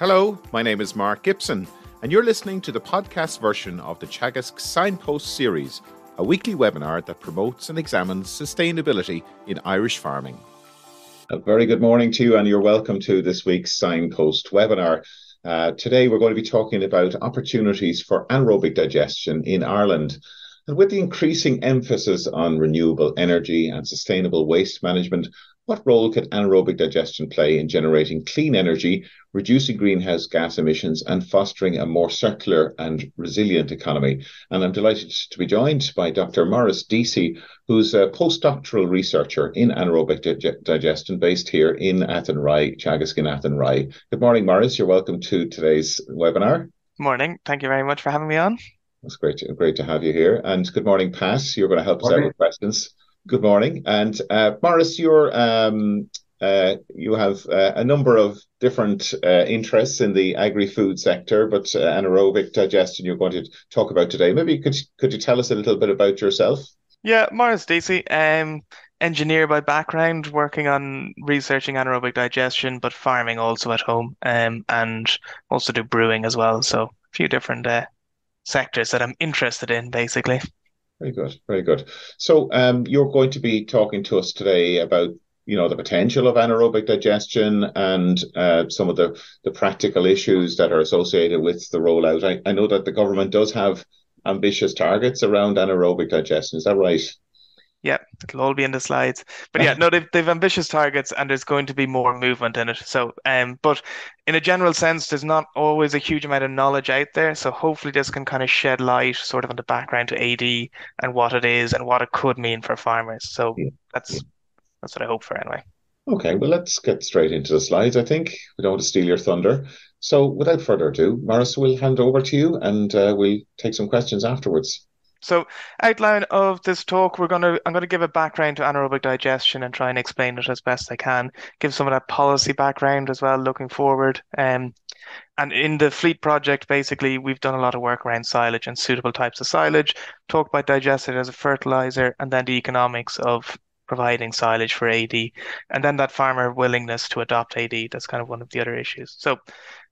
Hello, my name is Mark Gibson, and you're listening to the podcast version of the Teagasc Signpost series, a weekly webinar that promotes and examines sustainability in Irish farming. A very good morning to you, and you're welcome to this week's Signpost webinar. Uh, today, we're going to be talking about opportunities for anaerobic digestion in Ireland. And with the increasing emphasis on renewable energy and sustainable waste management, what role can anaerobic digestion play in generating clean energy, reducing greenhouse gas emissions, and fostering a more circular and resilient economy? And I'm delighted to be joined by Dr. Maurice Deasy, who's a postdoctoral researcher in anaerobic dig- digestion based here in Athenry, Teagasc in Athenry. Good morning, Maurice. You're welcome to today's webinar. Morning. Thank you very much for having me on. It's great to, great to have you here. And good morning, Pat. You're going to help us out with questions. Good morning. And uh, Maurice, you're um, uh, you have uh, a number of different uh, interests in the agri-food sector, but uh, anaerobic digestion you're going to talk about today. Maybe could could you tell us a little bit about yourself? Yeah, Maurice Deasy, um, engineer by background, working on researching anaerobic digestion, but farming also at home, um, and also do brewing as well. So a few different uh, sectors that I'm interested in, basically. Very good, very good. So, um, you're going to be talking to us today about you know the potential of anaerobic digestion and uh, some of the the practical issues that are associated with the rollout. I, I know that the government does have ambitious targets around anaerobic digestion. Is that right? Yeah, it'll all be in the slides. But yeah, no, they've they've ambitious targets and there's going to be more movement in it. So um but in a general sense, there's not always a huge amount of knowledge out there. So hopefully this can kind of shed light sort of on the background to AD and what it is and what it could mean for farmers. So yeah. that's yeah. that's what I hope for anyway. Okay, well let's get straight into the slides. I think we don't want to steal your thunder. So without further ado, Maurice, we'll hand over to you and uh, we'll take some questions afterwards. So, outline of this talk, we're to I'm going to give a background to anaerobic digestion and try and explain it as best I can. Give some of that policy background as well, looking forward. Um, and in the FLEET project, basically, we've done a lot of work around silage and suitable types of silage. Talk about digestate as a fertilizer, and then the economics of providing silage for AD, and then that farmer willingness to adopt AD. That's kind of one of the other issues. So,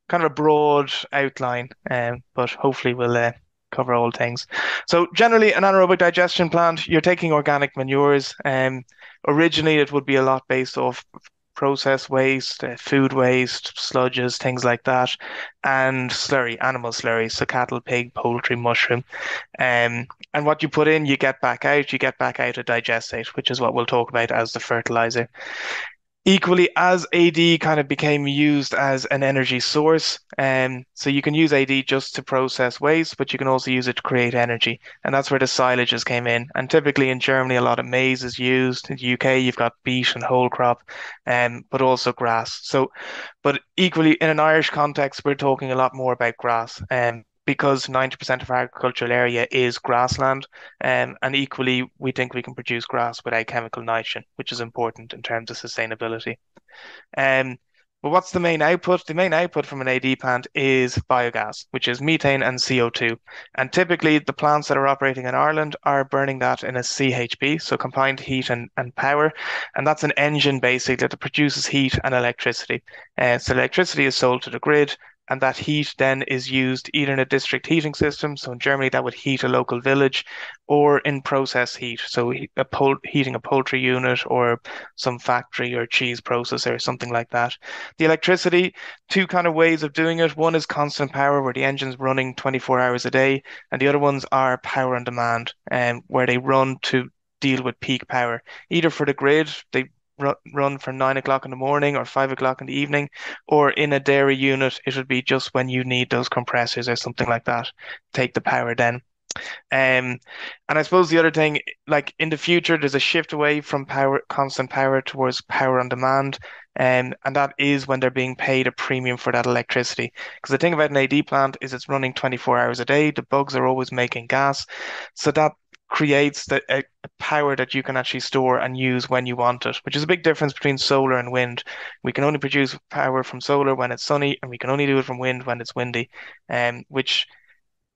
kind of a broad outline, um, but hopefully we'll. Uh, cover all things. So generally, an anaerobic digestion plant, you're taking organic manures. Um, originally, it would be a lot based off process waste, uh, food waste, sludges, things like that, and slurry, animal slurry, so cattle, pig, poultry, mushroom. Um, and what you put in, you get back out. You get back out a digestate, which is what we'll talk about as the fertilizer equally as AD kind of became used as an energy source. Um, so you can use AD just to process waste, but you can also use it to create energy. And that's where the silages came in. And typically in Germany, a lot of maize is used. In the UK, you've got beet and whole crop, um, but also grass. So, but equally in an Irish context, we're talking a lot more about grass. Um, because 90% of our agricultural area is grassland. Um, and equally, we think we can produce grass without chemical nitrogen, which is important in terms of sustainability. Um, but what's the main output? The main output from an AD plant is biogas, which is methane and CO2. And typically, the plants that are operating in Ireland are burning that in a CHP, so combined heat and, and power. And that's an engine basically that produces heat and electricity. Uh, so electricity is sold to the grid, and that heat then is used either in a district heating system. So in Germany, that would heat a local village, or in process heat. So a pol- heating a poultry unit or some factory or cheese processor or something like that. The electricity, two kind of ways of doing it. One is constant power, where the engine's running 24 hours a day, and the other ones are power on demand, and um, where they run to deal with peak power, either for the grid, they run from nine o'clock in the morning or five o'clock in the evening, or in a dairy unit, it would be just when you need those compressors or something like that. Take the power then. Um, and I suppose the other thing, like in the future, there's a shift away from power, constant power towards power on demand. Um, and that is when they're being paid a premium for that electricity. Because the thing about an AD plant is it's running 24 hours a day. The bugs are always making gas. So that creates the a, a, power that you can actually store and use when you want it, which is a big difference between solar and wind. We can only produce power from solar when it's sunny, and we can only do it from wind when it's windy, um, which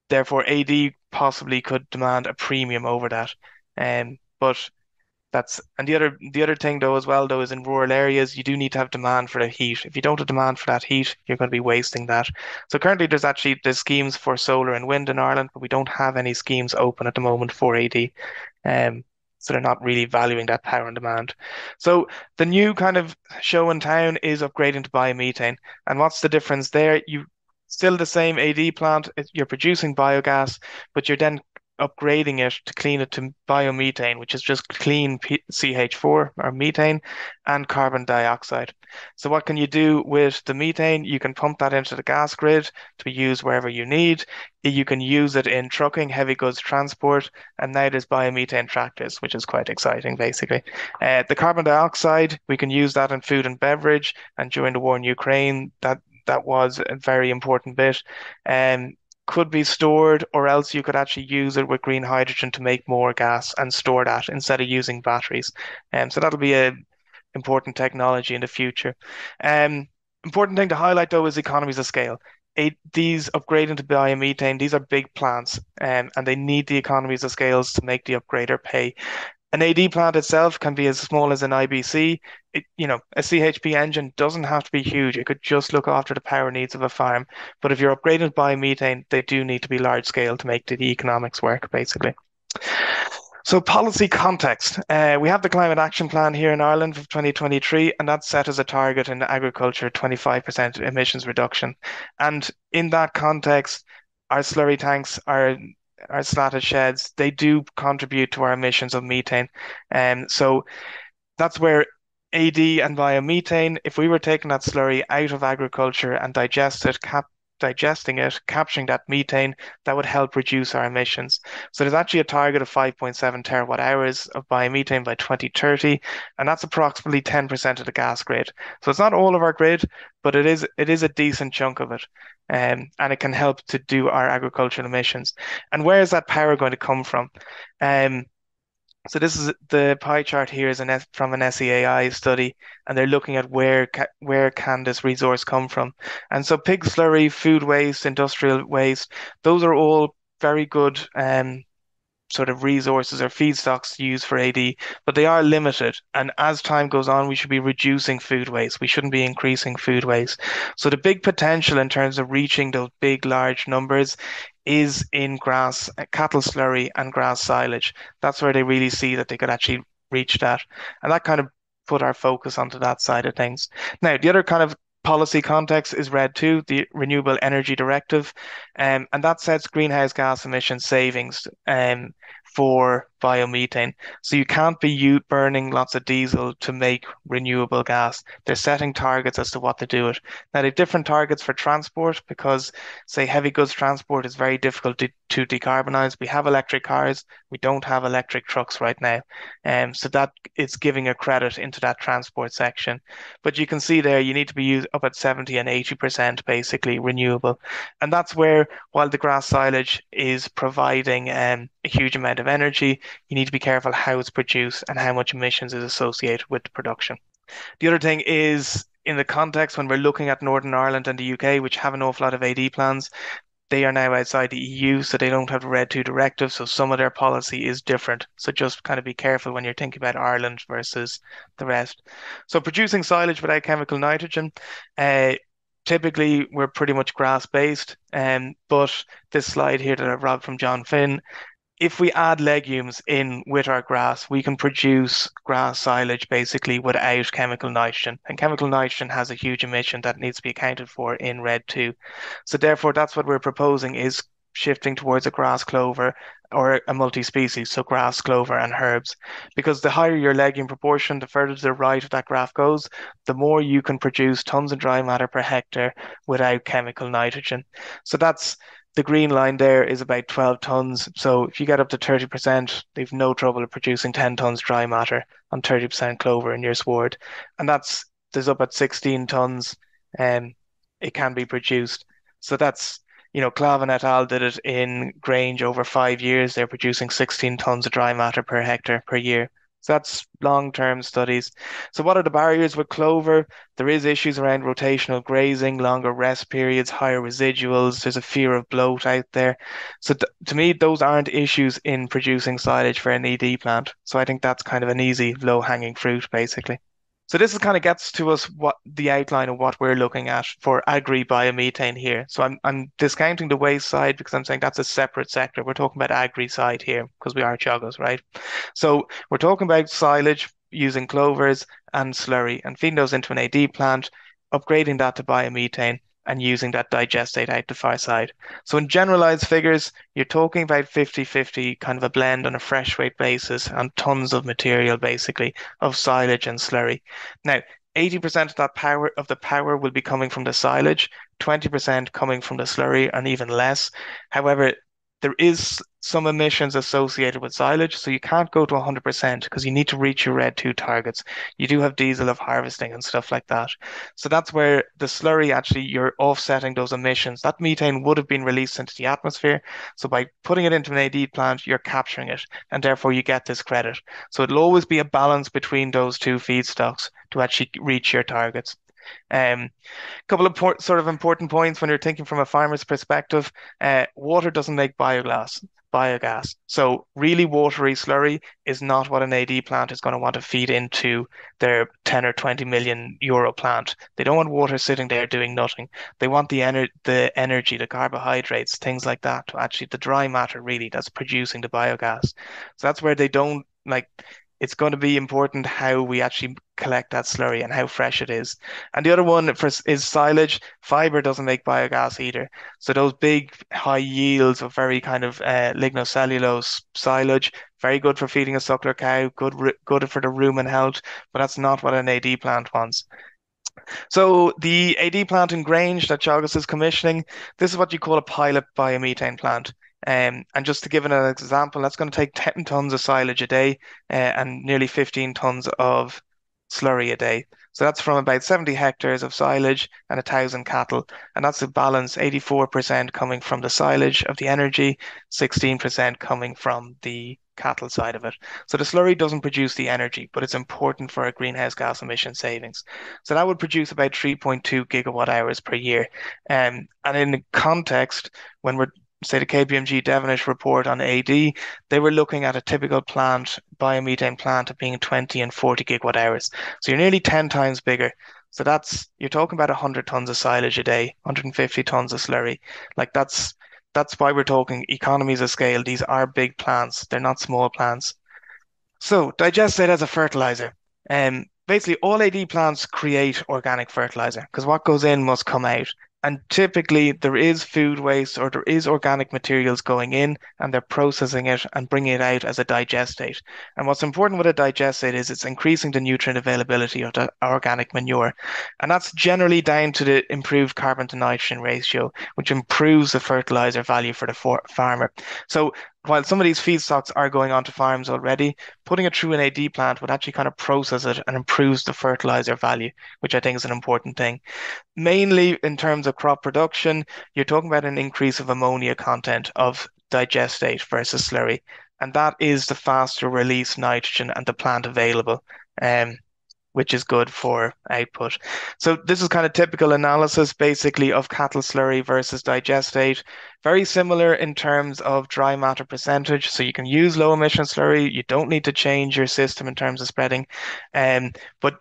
therefore AD possibly could demand a premium over that. Um, but That's and the other the other thing though as well though is in rural areas you do need to have demand for the heat. If you don't have demand for that heat, you're going to be wasting that. So currently there's actually there's schemes for solar and wind in Ireland, but we don't have any schemes open at the moment for AD. Um, so they're not really valuing that power and demand. So the new kind of show in town is upgrading to biomethane. And what's the difference there? You still the same AD plant, you're producing biogas, but you're then upgrading it to clean it to biomethane, which is just clean CH4 or methane and carbon dioxide. So what can you do with the methane? You can pump that into the gas grid to be used wherever you need. You can use it in trucking, heavy goods transport, and now there's biomethane tractors, which is quite exciting, basically. Uh, the carbon dioxide, we can use that in food and beverage, and during the war in Ukraine, that that was a very important bit. Um, could be stored, or else you could actually use it with green hydrogen to make more gas and store that instead of using batteries. Um, so that'll be a important technology in the future. Um, important thing to highlight though is economies of scale. It, these upgrading to biomethane, these are big plants, um, and they need the economies of scales to make the upgrader pay. An AD plant itself can be as small as an IBC. It, you know, a CHP engine doesn't have to be huge. It could just look after the power needs of a farm. But if you're upgrading biomethane, they do need to be large scale to make the economics work, basically. So policy context. Uh, we have the Climate Action Plan here in Ireland for 2023, and that's set as a target in agriculture, 25% emissions reduction. And in that context, our slurry tanks are our slatted sheds, they do contribute to our emissions of methane. And um, so that's where AD and biomethane, if we were taking that slurry out of agriculture and digest it, cap digesting it, capturing that methane, that would help reduce our emissions. So there's actually a target of 5.7 terawatt hours of biomethane by 2030, and that's approximately 10% of the gas grid. So it's not all of our grid, but it is it is a decent chunk of it. Um, and it can help to do our agricultural emissions. And where is that power going to come from? Um, so this is the pie chart here is an, from an SEAI study, and they're looking at where ca where can this resource come from. And so pig slurry, food waste, industrial waste, those are all very good um, sort of resources or feedstocks used for AD, but they are limited. And as time goes on, we should be reducing food waste. We shouldn't be increasing food waste. So the big potential in terms of reaching those big, large numbers is in grass, uh, cattle slurry and grass silage. That's where they really see that they could actually reach that. And that kind of put our focus onto that side of things. Now, the other kind of policy context is RED II, the Renewable Energy Directive, um, and that sets greenhouse gas emission savings um, for biomethane. So you can't be burning lots of diesel to make renewable gas. They're setting targets as to what to do it. Now they have different targets for transport because say heavy goods transport is very difficult to, to decarbonize. We have electric cars, we don't have electric trucks right now. Um, so that is giving a credit into that transport section. But you can see there you need to be used up at 70 and 80% basically renewable. And that's where while the grass silage is providing um, a huge amount of energy, you need to be careful how it's produced and how much emissions is associated with the production. The other thing is in the context when we're looking at Northern Ireland and the UK, which have an awful lot of AD plans, they are now outside the EU, so they don't have the RED II directive. So some of their policy is different. So just kind of be careful when you're thinking about Ireland versus the rest. So producing silage without chemical nitrogen, uh, typically we're pretty much grass based. Um, but this slide here that I've robbed from John Finn if we add legumes in with our grass, we can produce grass silage basically without chemical nitrogen. And chemical nitrogen has a huge emission that needs to be accounted for in RED II. So therefore, that's what we're proposing is shifting towards a grass clover or a multi-species, so grass, clover, and herbs. Because the higher your legume proportion, the further to the right of that graph goes, the more you can produce tons of dry matter per hectare without chemical nitrogen. So that's the green line there is about 12 tons. So if you get up to 30%, they've no trouble producing 10 tons dry matter on 30% clover in your sward. And that's, there's up at 16 tons, and um, it can be produced. So that's, you know, Clavin et al. did it in Grange over five years. They're producing 16 tons of dry matter per hectare per year. So that's long-term studies. So what are the barriers with clover? There is issues around rotational grazing, longer rest periods, higher residuals. There's a fear of bloat out there. So th to me, those aren't issues in producing silage for an AD plant. So I think that's kind of an easy, low-hanging fruit, basically. So this is kind of gets to us what the outline of what we're looking at for agri biomethane here. So I'm I'm discounting the waste side because I'm saying that's a separate sector. We're talking about agri side here because we are Teagasc, right? So we're talking about silage using clovers and slurry and feeding those into an AD plant, upgrading that to biomethane and using that digestate out the far side. So in generalized figures, you're talking about 50-50 kind of a blend on a fresh weight basis and tons of material basically of silage and slurry. Now, 80% of that power of the power will be coming from the silage, 20% coming from the slurry, and even less. However, there is some emissions associated with silage, so you can't go to 100% because you need to reach your RED two targets. You do have diesel of harvesting and stuff like that. So that's where the slurry actually you're offsetting those emissions. That methane would have been released into the atmosphere. So by putting it into an AD plant, you're capturing it, and therefore you get this credit. So it'll always be a balance between those two feedstocks to actually reach your targets. Um, a couple of port, sort of important points when you're thinking from a farmer's perspective. Uh, water doesn't make biogas. Biogas. So really watery slurry is not what an AD plant is going to want to feed into their 10 or 20 million euro plant. They don't want water sitting there doing nothing. They want the ener- the energy, the carbohydrates, things like that, to actually the dry matter really that's producing the biogas. So that's where they don't like it's going to be important how we actually collect that slurry and how fresh it is. And the other one for, is silage. Fiber doesn't make biogas either. So those big high yields of very kind of uh, lignocellulose silage, very good for feeding a suckler cow, good good for the rumen health, but that's not what an AD plant wants. So the AD plant in Grange that Teagasc is commissioning, this is what you call a pilot biomethane plant. Um, and just to give an example, that's going to take 10 tons of silage a day uh, and nearly 15 tons of slurry a day. So that's from about 70 hectares of silage and a thousand cattle. And that's a balance 84% coming from the silage of the energy, 16% coming from the cattle side of it. So the slurry doesn't produce the energy, but it's important for our greenhouse gas emission savings. So that would produce about 3.2 gigawatt hours per year. Um, and in the context, when we're say the KPMG Devenish report on AD, they were looking at a typical plant, biomethane plant, of being 20 and 40 gigawatt hours. So you're nearly 10 times bigger. So that's you're talking about 100 tons of silage a day, 150 tons of slurry. Like that's that's why we're talking economies of scale. These are big plants. They're not small plants. So digestate as a fertilizer. Um, basically all AD plants create organic fertilizer because what goes in must come out. And typically there is food waste or there is organic materials going in and they're processing it and bringing it out as a digestate. And what's important with a digestate is it's increasing the nutrient availability of the organic manure. And that's generally down to the improved carbon to nitrogen ratio, which improves the fertilizer value for the for farmer. So while some of these feedstocks are going onto farms already, putting it through an AD plant would actually kind of process it and improves the fertilizer value, which I think is an important thing. Mainly in terms of crop production, you're talking about an increase of ammonia content of digestate versus slurry. And that is the faster release nitrogen and the plant available. Um, which is good for output. So this is kind of typical analysis basically of cattle slurry versus digestate. Very similar in terms of dry matter percentage. So you can use low emission slurry. You don't need to change your system in terms of spreading. Um, but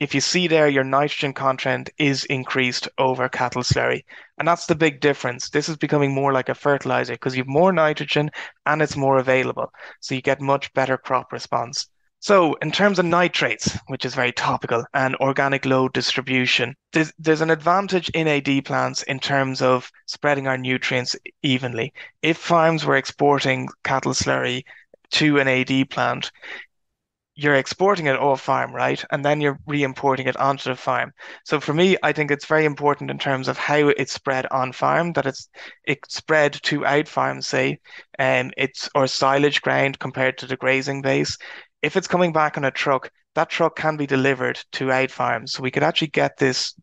if you see there, your nitrogen content is increased over cattle slurry. And that's the big difference. This is becoming more like a fertilizer because you have more nitrogen and it's more available. So you get much better crop response. So, in terms of nitrates, which is very topical, and organic load distribution, there's, there's an advantage in AD plants in terms of spreading our nutrients evenly. If farms were exporting cattle slurry to an AD plant, you're exporting it off farm, right? And then you're re-importing it onto the farm. So for me, I think it's very important in terms of how it's spread on farm, that it's it's spread to out farm, say, um, it's or silage ground compared to the grazing base if it's coming back on a truck, that truck can be delivered to out farms. So we could actually get this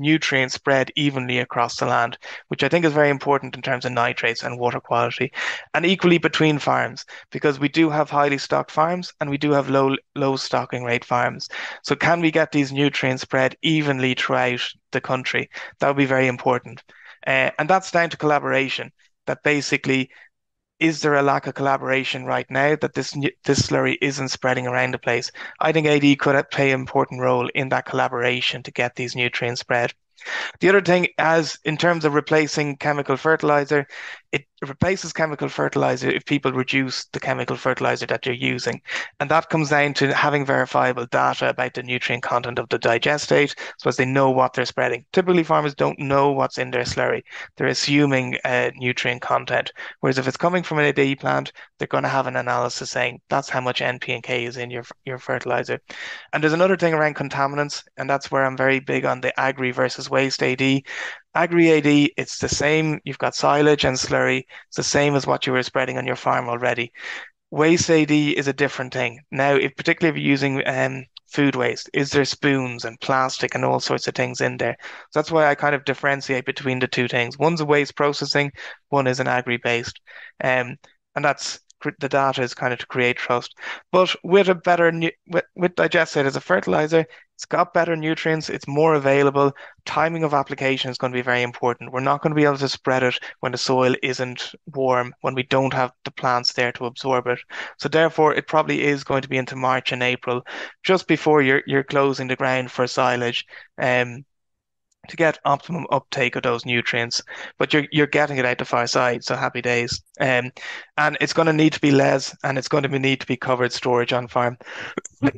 nutrient spread evenly across the land, which I think is very important in terms of nitrates and water quality, and equally between farms, because we do have highly stocked farms and we do have low low stocking rate farms. So can we get these nutrients spread evenly throughout the country? That would be very important. Uh, and that's down to collaboration. That basically is there a lack of collaboration right now that this this slurry isn't spreading around the place? I think AD could play an important role in that collaboration to get these nutrients spread. The other thing, as in terms of replacing chemical fertilizer, it replaces chemical fertilizer if people reduce the chemical fertilizer that you're using. And that comes down to having verifiable data about the nutrient content of the digestate so as they know what they're spreading. Typically, farmers don't know what's in their slurry. They're assuming uh, nutrient content. Whereas if it's coming from an AD plant, they're going to have an analysis saying that's how much NP and K is in your, your fertilizer. And there's another thing around contaminants, and that's where I'm very big on the agri versus waste AD. Agri AD, it's the same. You've got silage and slurry. It's the same as what you were spreading on your farm already. Waste AD is a different thing. Now, if particularly if you're using um, food waste, is there spoons and plastic and all sorts of things in there? So that's why I kind of differentiate between the two things. One's a waste processing, one is an agri based. Um, and that's the data is kind of to create trust. But with a better with, with digestate as a fertilizer, it's got better nutrients, it's more available. Timing of application is going to be very important. We're not going to be able to spread it when the soil isn't warm, when we don't have the plants there to absorb it. So therefore, it probably is going to be into March and April, just before you're you're closing the ground for silage. Um, to get optimum uptake of those nutrients, but you're you're getting it out the far side. So happy days. Um, and it's going to need to be less, and it's going to need to be covered storage on farm.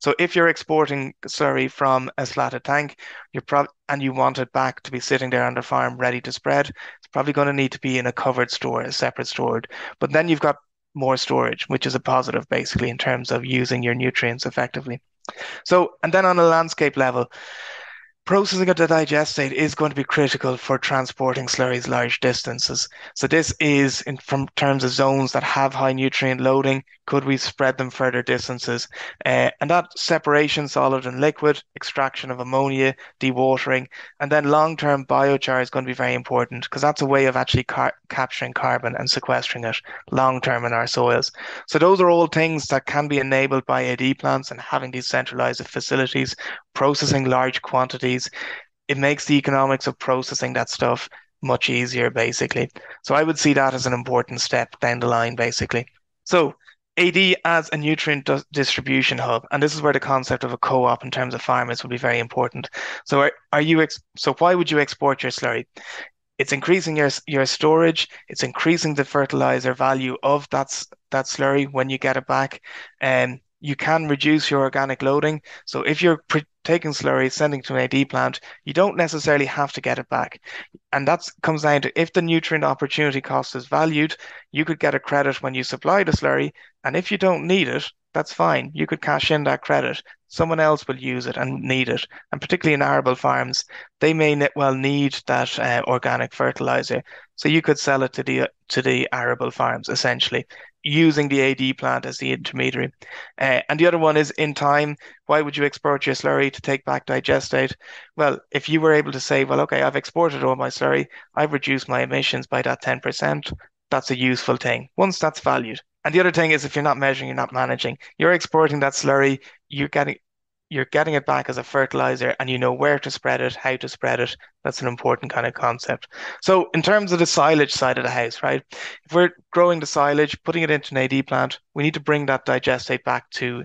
so if you're exporting slurry from a slatted tank, you're probably and you want it back to be sitting there on the farm ready to spread, it's probably going to need to be in a covered store, a separate stored. But then you've got more storage, which is a positive basically in terms of using your nutrients effectively. So, and then on a landscape level, Processing of the digestate is going to be critical for transporting slurries large distances. So this is in from terms of zones that have high nutrient loading, could we spread them further distances? Uh, and that separation, solid and liquid, extraction of ammonia, dewatering, and then long-term biochar is going to be very important because that's a way of actually car- capturing carbon and sequestering it long-term in our soils. So those are all things that can be enabled by AD plants and having these centralized facilities, processing large quantities. It makes the economics of processing that stuff much easier, basically. So I would see that as an important step down the line, basically. So AD as a nutrient distribution hub, and this is where the concept of a co-op in terms of farmers would be very important. So, are, are you ex- so why would you export your slurry? It's increasing your your storage. It's increasing the fertilizer value of that that slurry when you get it back, and you can reduce your organic loading. So if you're pre- taking slurry, sending to an AD plant, you don't necessarily have to get it back. And that comes down to if the nutrient opportunity cost is valued, you could get a credit when you supply the slurry. And if you don't need it, that's fine. You could cash in that credit. Someone else will use it and need it. And particularly in arable farms, they may well need that uh, organic fertilizer. So you could sell it to the to the arable farms essentially using the AD plant as the intermediary. Uh, and the other one is in time, why would you export your slurry to take back digestate? Well, if you were able to say, well, okay, I've exported all my slurry, I've reduced my emissions by that 10%, that's a useful thing once that's valued. And the other thing is if you're not measuring, you're not managing. You're exporting that slurry, you're getting you're getting it back as a fertilizer and you know where to spread it, how to spread it. That's an important kind of concept. So in terms of the silage side of the house, right? If we're growing the silage, putting it into an AD plant, we need to bring that digestate back to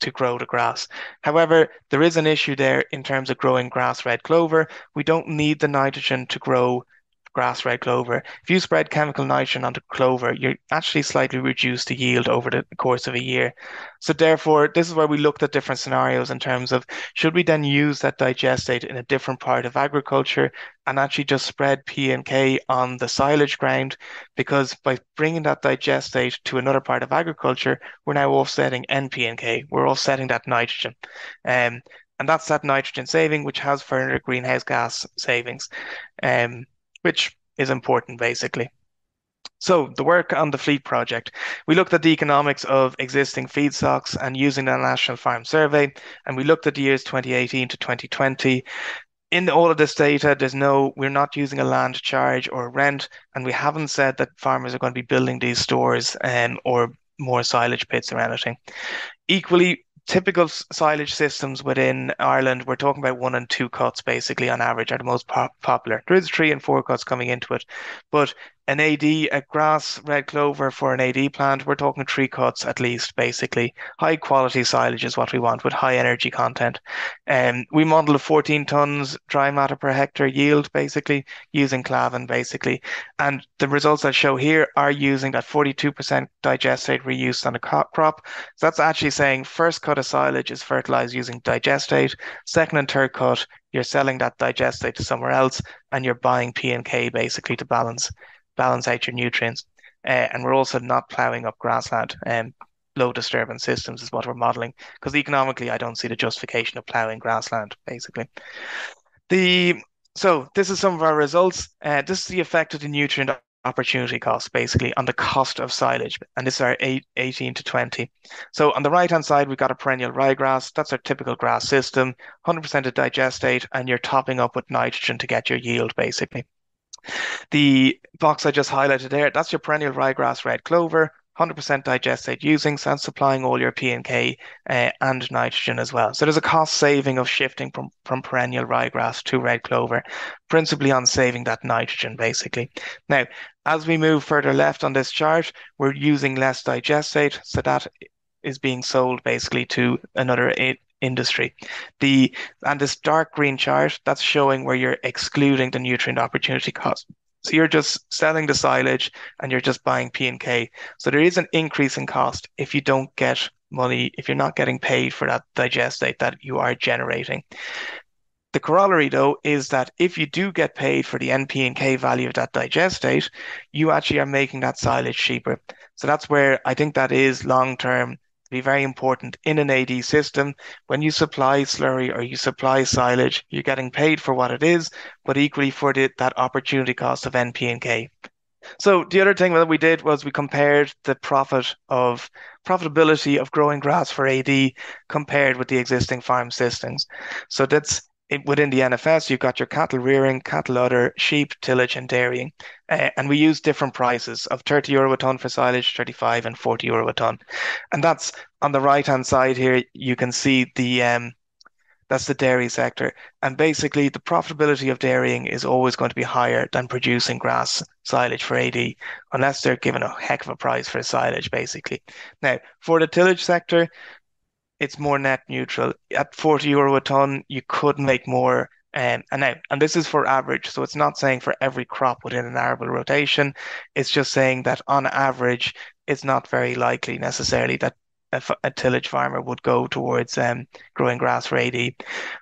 to grow the grass. However, there is an issue there in terms of growing grass red clover. We don't need the nitrogen to grow grass red clover. If you spread chemical nitrogen onto clover, you're actually slightly reduce the yield over the course of a year. So therefore, this is where we looked at different scenarios in terms of should we then use that digestate in a different part of agriculture and actually just spread P and K on the silage ground because by bringing that digestate to another part of agriculture, we're now offsetting NP and K. We're offsetting that nitrogen. Um, and that's that nitrogen saving, which has further greenhouse gas savings. Um, which is important basically. So the work on the FLEET project, we looked at the economics of existing feedstocks and using the National Farm Survey, and we looked at the years 2018 to 2020. in all of this data, there's no, we're not using a land charge or rent, and we haven't said that farmers are going to be building these stores um, or more silage pits or anything. Equally, typical silage systems within Ireland, we're talking about one and two cuts basically on average are the most pop- popular. There is three and four cuts coming into it, but an AD, a grass red clover for an AD plant, we're talking three cuts at least, basically. High quality silage is what we want with high energy content. And um, we model a 14 tons dry matter per hectare yield, basically, using Clavin, basically. And the results I show here are using that 42% digestate reuse on a crop. So that's actually saying first cut of silage is fertilized using digestate, second and third cut, you're selling that digestate to somewhere else, and you're buying P and K basically to balance balance out your nutrients. Uh, and we're also not ploughing up grassland. Um, low disturbance systems is what we're modeling because economically, I don't see the justification of ploughing grassland. Basically, the so this is some of our results. Uh, this is the effect of the nutrient opportunity cost basically on the cost of silage and this is our eight, 18 to 20 so on the right hand side we've got a perennial ryegrass that's our typical grass system 100% of digestate and you're topping up with nitrogen to get your yield basically the box I just highlighted there, that's your perennial ryegrass red clover, 100% digestate using and supplying all your P and K uh, and nitrogen as well. So there's a cost saving of shifting from, from perennial ryegrass to red clover, principally on saving that nitrogen basically. Now, as we move further left on this chart, we're using less digestate, so that is being sold basically to another industry. The and this dark green chart that's showing where you're excluding the nutrient opportunity cost. So you're just selling the silage and you're just buying P and K. So there is an increase in cost if you don't get money, if you're not getting paid for that digestate that you are generating. The corollary, though, is that if you do get paid for the NP and K value of that digestate, you actually are making that silage cheaper. So that's where I think that is long term be very important in an AD system. When you supply slurry or you supply silage, you're getting paid for what it is, but equally for the, that opportunity cost of NP and K. So the other thing that we did was we compared the profit of profitability of growing grass for AD compared with the existing farm systems. So that's within the NFS, you've got your cattle rearing, cattle other, sheep, tillage, and dairying. Uh, and we use different prices of 30 euro a ton for silage, 35 and 40 euro a ton. And that's on the right hand side here, you can see the um, that's the dairy sector. And basically, the profitability of dairying is always going to be higher than producing grass silage for AD, unless they're given a heck of a price for silage, basically. Now, for the tillage sector, it's more net neutral. At 40 euro a ton, you could make more. Um, and now, and this is for average, so it's not saying for every crop within an arable rotation. It's just saying that on average, it's not very likely necessarily that a, tillage farmer would go towards um, growing grass for AD.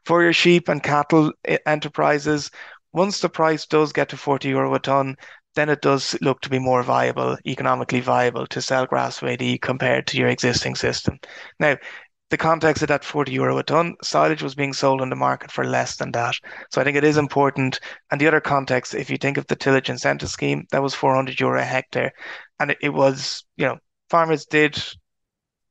For your sheep and cattle enterprises, once the price does get to 40 euro a ton, then it does look to be more viable, economically viable to sell grass for AD compared to your existing system. Now, the context of that 40 euro a ton, silage was being sold on the market for less than that. So I think it is important. And the other context, if you think of the tillage incentive scheme, that was 400 euro a hectare. And it, it was, you know, farmers did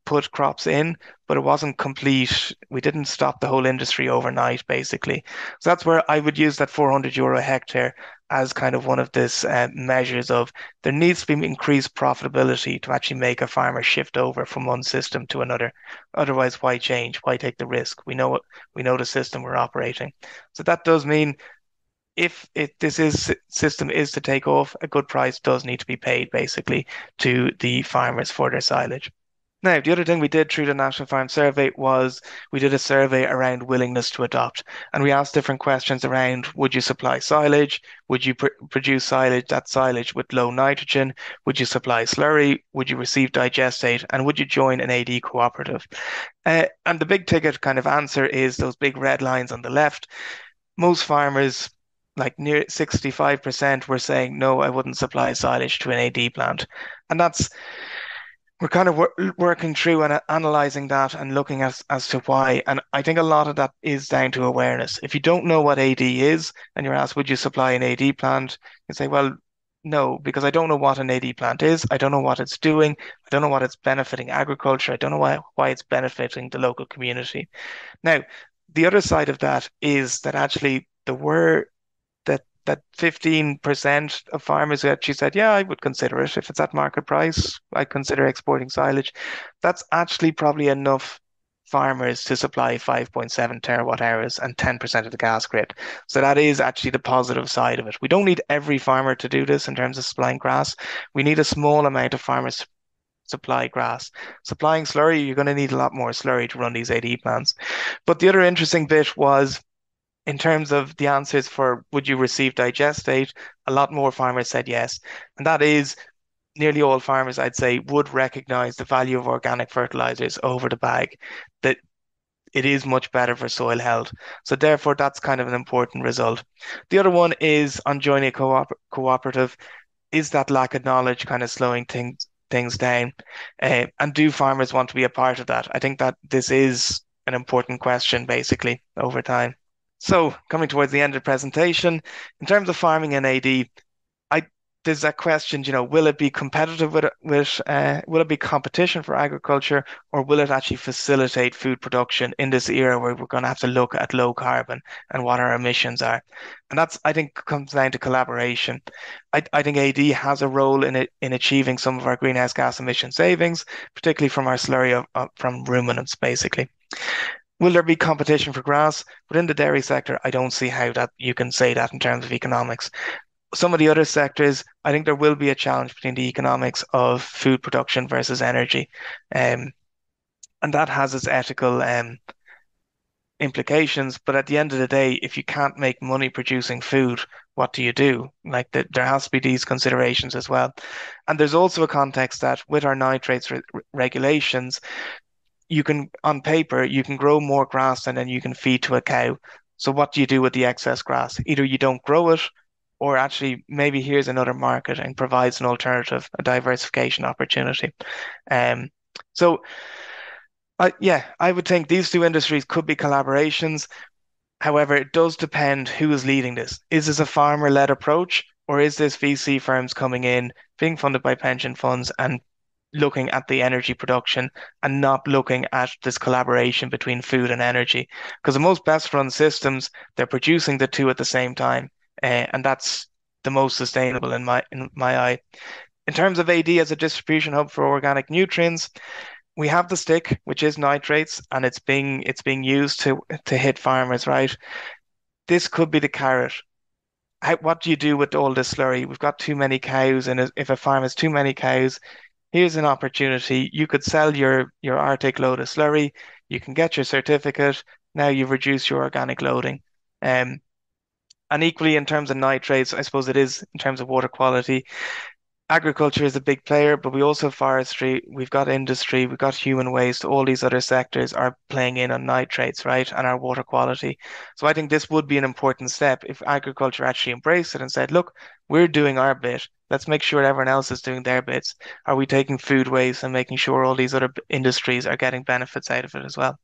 put crops in, but it wasn't complete. We didn't stop the whole industry overnight, basically. So that's where I would use that 400 euro hectare as kind of one of this uh, measures of there needs to be increased profitability to actually make a farmer shift over from one system to another. Otherwise, why change? Why take the risk? We know what we know the system we're operating. So that does mean if it, this is system is to take off, a good price does need to be paid basically to the farmers for their silage. Now, the other thing we did through the National Farm Survey was we did a survey around willingness to adopt. And we asked different questions around would you supply silage? Would you pr- produce silage, that silage with low nitrogen? Would you supply slurry? Would you receive digestate? And would you join an AD cooperative? Uh, and the big ticket kind of answer is those big red lines on the left. Most farmers like near 65% were saying, no, I wouldn't supply silage to an AD plant. And that's we're kind of wor- working through and uh, analyzing that and looking at as to why. And I think a lot of that is down to awareness. If you don't know what AD is and you're asked, would you supply an AD plant? You say, well, no, because I don't know what an AD plant is. I don't know what it's doing. I don't know what it's benefiting agriculture. I don't know why, why it's benefiting the local community. Now, the other side of that is that actually the were that that 15% of farmers who actually said, yeah, I would consider it. If it's at market price, I'd consider exporting silage. That's actually probably enough farmers to supply 5.7 terawatt hours and 10% of the gas grid. So that is actually the positive side of it. We don't need every farmer to do this in terms of supplying grass. We need a small amount of farmers to supply grass. Supplying slurry, you're going to need a lot more slurry to run these AD plants. But the other interesting bit was in terms of the answers for would you receive digestate, a lot more farmers said yes. And that is nearly all farmers, I'd say, would recognize the value of organic fertilizers over the bag, that it is much better for soil health. So therefore, that's kind of an important result. The other one is on joining a co cooperative. Is that lack of knowledge kind of slowing things things down? Uh, and do farmers want to be a part of that? I think that this is an important question, basically, over time. So coming towards the end of the presentation, in terms of farming and AD, I there's that question, you know, will it be competitive with with uh, will it be competition for agriculture, or will it actually facilitate food production in this era where we're going to have to look at low carbon and what our emissions are? And that's I think comes down to collaboration. I, I think AD has a role in it in achieving some of our greenhouse gas emission savings, particularly from our slurry of, of, from ruminants, basically. Will there be competition for grass within the dairy sector? I don't see how that you can say that in terms of economics some of the other sectors, I think there will be a challenge between the economics of food production versus energy. Um, and that has its ethical um, implications. But at the end of the day, if you can't make money producing food, what do you do? Like the, there has to be these considerations as well. And there's also a context that with our nitrates re regulations, you can, on paper, you can grow more grass and then you can feed to a cow. So what do you do with the excess grass? Either you don't grow it or actually maybe here's another market and provides an alternative, a diversification opportunity. Um, so, yeah, I would think these two industries could be collaborations. However, it does depend who is leading this. Is this a farmer-led approach, or is this VC firms coming in, being funded by pension funds, and looking at the energy production and not looking at this collaboration between food and energy? Because the most best run systems, they're producing the two at the same time uh, and that's the most sustainable in my in my eye. In terms of AD as a distribution hub for organic nutrients, we have the stick, which is nitrates, and it's being it's being used to to hit farmers, right? This could be the carrot. How, what do you do with all this slurry? We've got too many cows, and if a farm has too many cows, here's an opportunity. You could sell your your Arctic load of slurry. You can get your certificate. Now you've reduced your organic loading. Um, and equally, in terms of nitrates, I suppose it is in terms of water quality. Agriculture is a big player, but we also have forestry, we've got industry, we've got human waste, all these other sectors are playing in on nitrates, right? And our water quality. So I think this would be an important step if agriculture actually embraced it and said, look, we're doing our bit. Let's make sure everyone else is doing their bits. Are we taking food waste and making sure all these other industries are getting benefits out of it as well?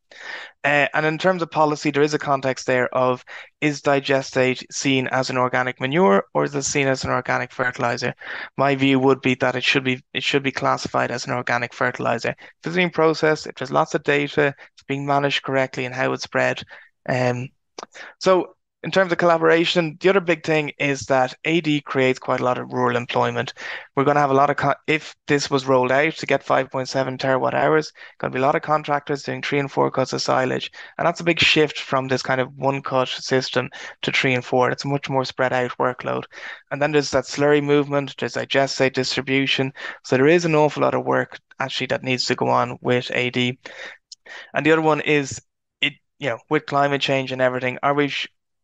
Uh, and in terms of policy, there is a context there of is digestate seen as an organic manure or is it seen as an organic fertilizer? My view would be that it should be it should be classified as an organic fertilizer. If it's being processed, if there's lots of data, it's being managed correctly and how it's spread. Um, so in terms of collaboration, the other big thing is that AD creates quite a lot of rural employment. We're going to have a lot of, if this was rolled out to get 5.7 terawatt hours, going to be a lot of contractors doing three and four cuts of silage. And that's a big shift from this kind of one cut system to three and four. It's a much more spread out workload. And then there's that slurry movement, there's digestate distribution. So there is an awful lot of work actually that needs to go on with AD. And the other one is it, you know, with climate change and everything, are we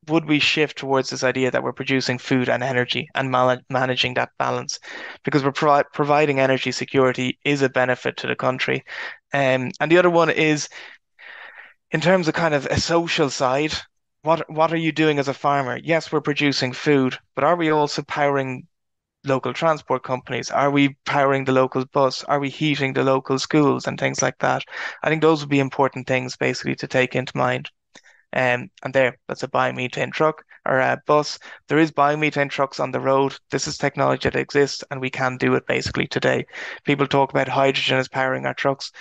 would we shift towards this idea that we're producing food and energy and managing that balance? Because we're pro- providing energy security is a benefit to the country. Um, and the other one is in terms of kind of a social side what what are you doing as a farmer? Yes we're producing food but are we also powering local transport companies? Are we powering the local bus? Are we heating the local schools and things like that? I think those would be important things basically to take into mind um, and there, that's a biomethane truck or a bus. There is biomethane trucks on the road. This is technology that exists, and we can do it basically today. People talk about hydrogen as powering our trucks.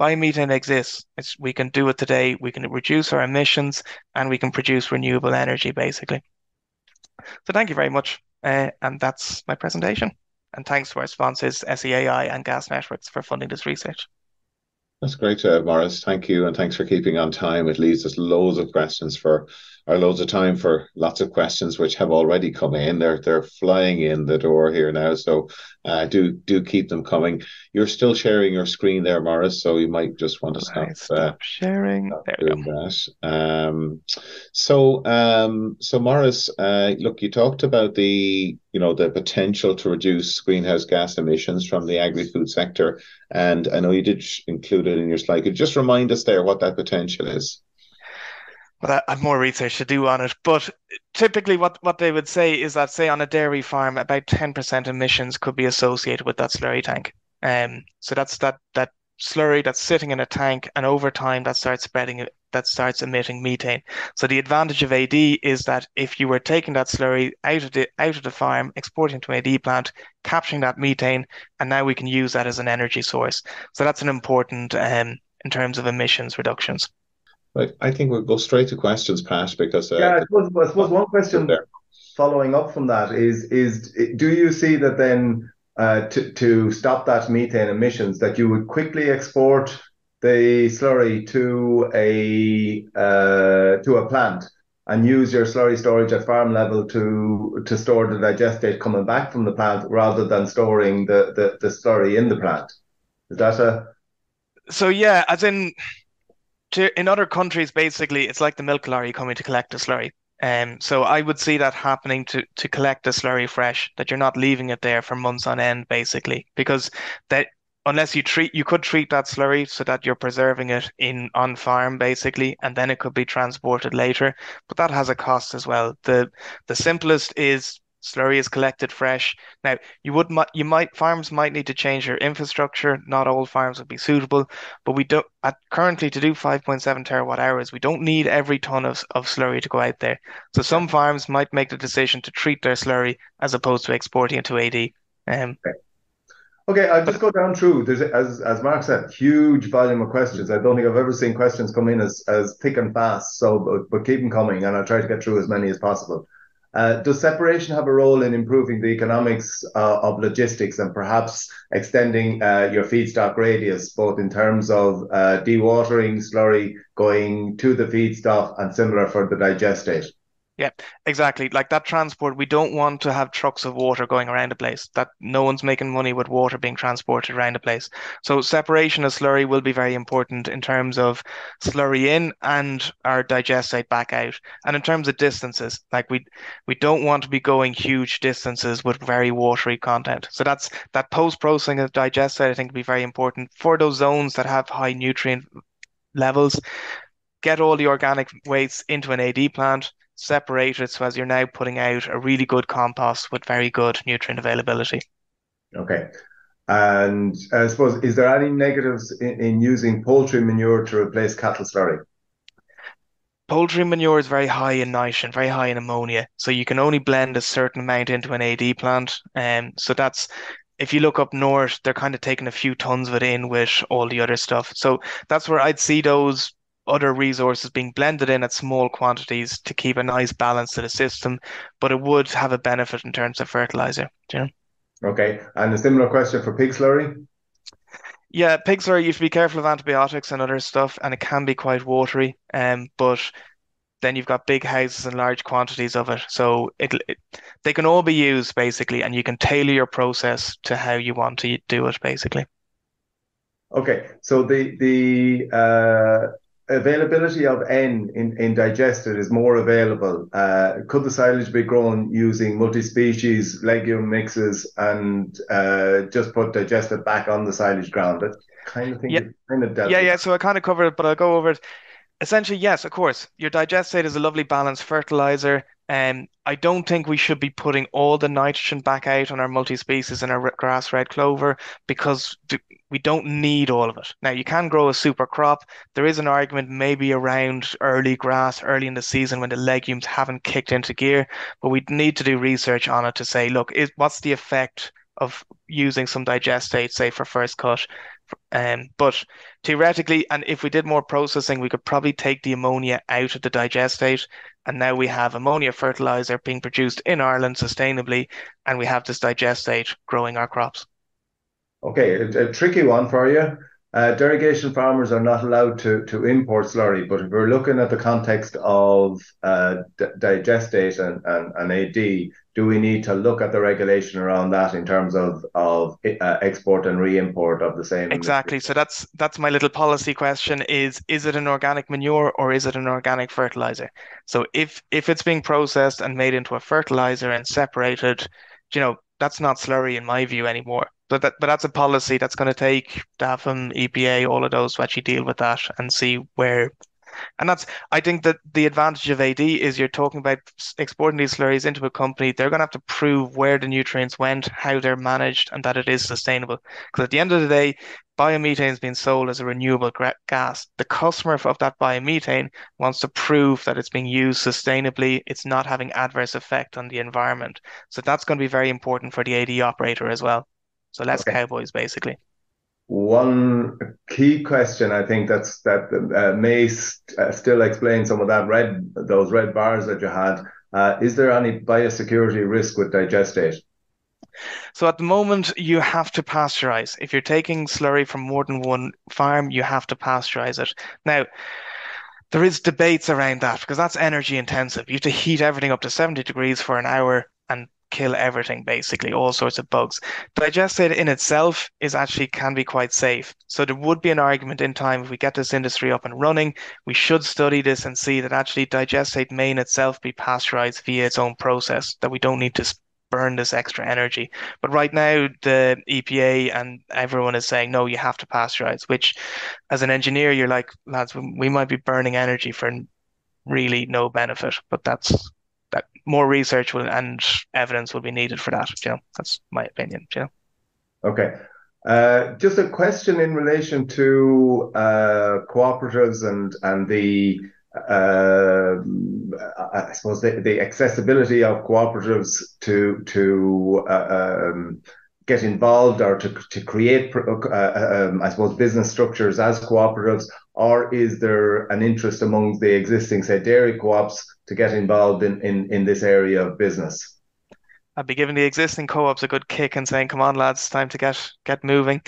biomethane exists. It's, we can do it today. We can reduce our emissions and we can produce renewable energy, basically. So thank you very much. Uh, and that's my presentation. And thanks to our sponsors, SEAI and Gas Networks, for funding this research. That's great, uh, Maurice. Thank you, and thanks for keeping on time. It leaves us loads of questions for, or loads of time for lots of questions which have already come in. They're they're flying in the door here now, so uh, do do keep them coming. You're still sharing your screen there, Maurice, so you might just want to stop, right, stop uh, sharing. Stop there doing that. Um, so um, so Maurice, uh, look, you talked about the you know the potential to reduce greenhouse gas emissions from the agri-food sector, and I know you did include it in your slide. Could you just remind us there what that potential is? But I have more research to do on it. But typically, what, what they would say is that, say, on a dairy farm, about 10% emissions could be associated with that slurry tank. Um, so that's that that slurry that's sitting in a tank, and over time that starts spreading, that starts emitting methane. So the advantage of AD is that if you were taking that slurry out of the out of the farm, exporting to an AD plant, capturing that methane, and now we can use that as an energy source. So that's an important um, in terms of emissions reductions. Right. I think we'll go straight to questions, Pat, because uh, yeah, I suppose, I suppose one question following up from that is is do you see that then uh, to to stop that methane emissions that you would quickly export the slurry to a uh, to a plant and use your slurry storage at farm level to to store the digestate coming back from the plant rather than storing the, the, the slurry in the plant. Is that a so yeah, as in to, in other countries, basically, it's like the milk lorry coming to collect the slurry. Um, so I would see that happening to to collect the slurry fresh, that you're not leaving it there for months on end, basically, because that unless you treat you could treat that slurry so that you're preserving it in on farm basically and then it could be transported later. But that has a cost as well. The the simplest is slurry is collected fresh. Now, you would you might farms might need to change their infrastructure. Not all farms would be suitable, but we don't at currently to do 5.7 terawatt hours. We don't need every ton of, of slurry to go out there. So some farms might make the decision to treat their slurry as opposed to exporting it to AD. Um, okay. Okay, I'll just go down through. There's, as as Mark said, huge volume of questions. I don't think I've ever seen questions come in as as thick and fast. So, but, but keep them coming, and I'll try to get through as many as possible. Uh, does separation have a role in improving the economics uh, of logistics and perhaps extending uh, your feedstock radius, both in terms of uh, dewatering slurry going to the feedstock and similar for the digestate? Yeah, exactly. Like that transport, we don't want to have trucks of water going around a place. That no one's making money with water being transported around a place. So separation of slurry will be very important in terms of slurry in and our digestate back out. And in terms of distances, like we we don't want to be going huge distances with very watery content. So that's that post processing of digestate, I think, will be very important for those zones that have high nutrient levels. Get all the organic waste into an AD plant separated so as you're now putting out a really good compost with very good nutrient availability. Okay. And I suppose, is there any negatives in, in using poultry manure to replace cattle slurry? Poultry manure is very high in nitrogen, very high in ammonia. So you can only blend a certain amount into an AD plant. And um, so that's if you look up north, they're kind of taking a few tons of it in with all the other stuff. So that's where I'd see those other resources being blended in at small quantities to keep a nice balance to the system, but it would have a benefit in terms of fertilizer. you know? Okay, and a similar question for pig slurry. Yeah, pig slurry. You have to be careful of antibiotics and other stuff, and it can be quite watery. Um, but then you've got big houses and large quantities of it, so it, it they can all be used basically, and you can tailor your process to how you want to do it basically. Okay, so the the uh, availability of N in, in digestate is more available. Uh, could the silage be grown using multi-species legume mixes and uh, just put digestate back on the silage ground? That kind of thing. Yeah, kind of yeah, yeah. So I kind of covered it, but I'll go over it. Essentially, yes, of course. Your digestate is a lovely balanced fertilizer. Um, I don't think we should be putting all the nitrogen back out on our multi-species and our grass red clover because we don't need all of it. Now you can grow a super crop. There is an argument maybe around early grass, early in the season when the legumes haven't kicked into gear, but we need to do research on it to say, look, is, what's the effect of using some digestate, say for first cut, Um, but theoretically, and if we did more processing, we could probably take the ammonia out of the digestate. And now we have ammonia fertilizer being produced in Ireland sustainably, and we have this digestate growing our crops. Okay, a, a tricky one for you. Uh, derogation farmers are not allowed to, to import slurry, but if we're looking at the context of uh, d- digestate and, and, and AD, do we need to look at the regulation around that in terms of of uh, export and re-import of the same? Exactly. So that's that's my little policy question: is is it an organic manure or is it an organic fertilizer? So if if it's being processed and made into a fertilizer and separated, you know, that's not slurry in my view anymore. But that, but that's a policy that's going to take DAFM, EPA, all of those to actually deal with that and see where. And that's, I think that the advantage of AD is you're talking about exporting these slurries into a company. They're going to have to prove where the nutrients went, how they're managed, and that it is sustainable. Because at the end of the day, biomethane is being sold as a renewable gas. The customer of that biomethane wants to prove that it's being used sustainably, it's not having adverse effect on the environment. So that's going to be very important for the AD operator as well. So less okay. cowboys, basically. One key question, I think that's that uh, may st- uh, still explain some of that red, those red bars that you had. Uh, is there any biosecurity risk with digestate? So at the moment, you have to pasteurize. If you're taking slurry from more than one farm, you have to pasteurize it. Now, there is debates around that because that's energy intensive. You have to heat everything up to 70 degrees for an hour and kill everything basically, all sorts of bugs. Digestate in itself is actually can be quite safe. So there would be an argument in time if we get this industry up and running, we should study this and see that actually digestate may in itself be pasteurized via its own process, that we don't need to burn this extra energy. But right now, the EPA and everyone is saying, no, you have to pasteurize, which as an engineer, you're like, lads, we might be burning energy for really no benefit, but that's that more research will, and evidence will be needed for that. You know, that's my opinion. You know. Okay. Uh, just a question in relation to uh, cooperatives and and the uh, I suppose the, the accessibility of cooperatives to to uh, um, get involved or to, to create, uh, um, I suppose, business structures as cooperatives, or is there an interest among the existing, say, dairy co-ops to get involved in, in, in this area of business? I'd be giving the existing co-ops a good kick and saying, "Come on, lads, time to get get moving."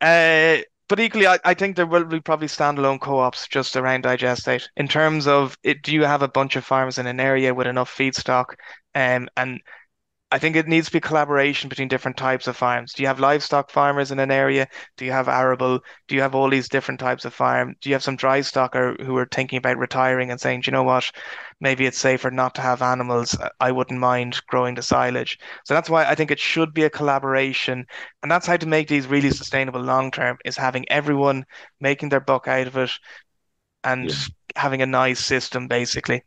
Uh, but equally, I, I think there will be probably standalone co-ops just around digestate. In terms of, it, do you have a bunch of farms in an area with enough feedstock, um, and I think it needs to be collaboration between different types of farms. Do you have livestock farmers in an area? Do you have arable? Do you have all these different types of farm? Do you have some dry stocker who are thinking about retiring and saying, Do you know what? Maybe it's safer not to have animals. I wouldn't mind growing the silage. So that's why I think it should be a collaboration. And that's how to make these really sustainable long term is having everyone making their buck out of it and yeah. having a nice system basically.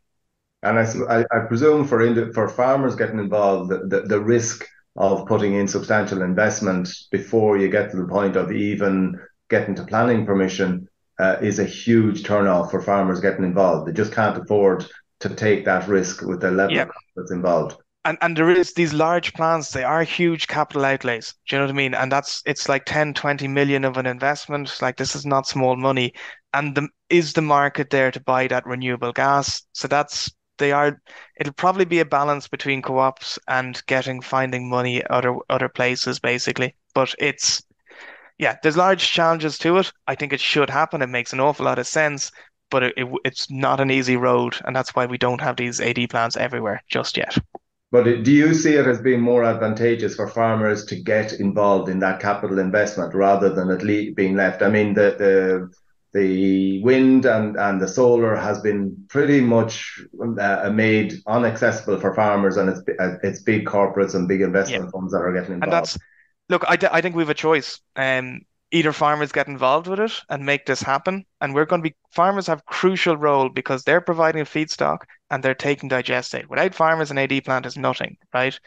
And I, I, presume for for farmers getting involved, the, the, the risk of putting in substantial investment before you get to the point of even getting to planning permission uh, is a huge turnoff for farmers getting involved. They just can't afford to take that risk with the level yep. that's involved. And and there is these large plans, they are huge capital outlays. Do you know what I mean? And that's it's like 10, 20 million of an investment. Like this is not small money. And the, is the market there to buy that renewable gas? So that's they are it'll probably be a balance between co-ops and getting finding money other other places basically. But it's yeah there's large challenges to it. I think it should happen. It makes an awful lot of sense but it, it, it's not an easy road and that's why we don't have these AD plans everywhere just yet. But do you see it as being more advantageous for farmers to get involved in that capital investment rather than at least being left? I mean the the the wind and, and the solar has been pretty much uh, made inaccessible for farmers and it's uh, it's big corporates and big investment yeah. funds that are getting involved. And that's look, I, I think we have a choice. Um, either farmers get involved with it and make this happen, and we're going to be farmers have crucial role because they're providing feedstock and they're taking digestate. Without farmers, an AD plant is nothing, right?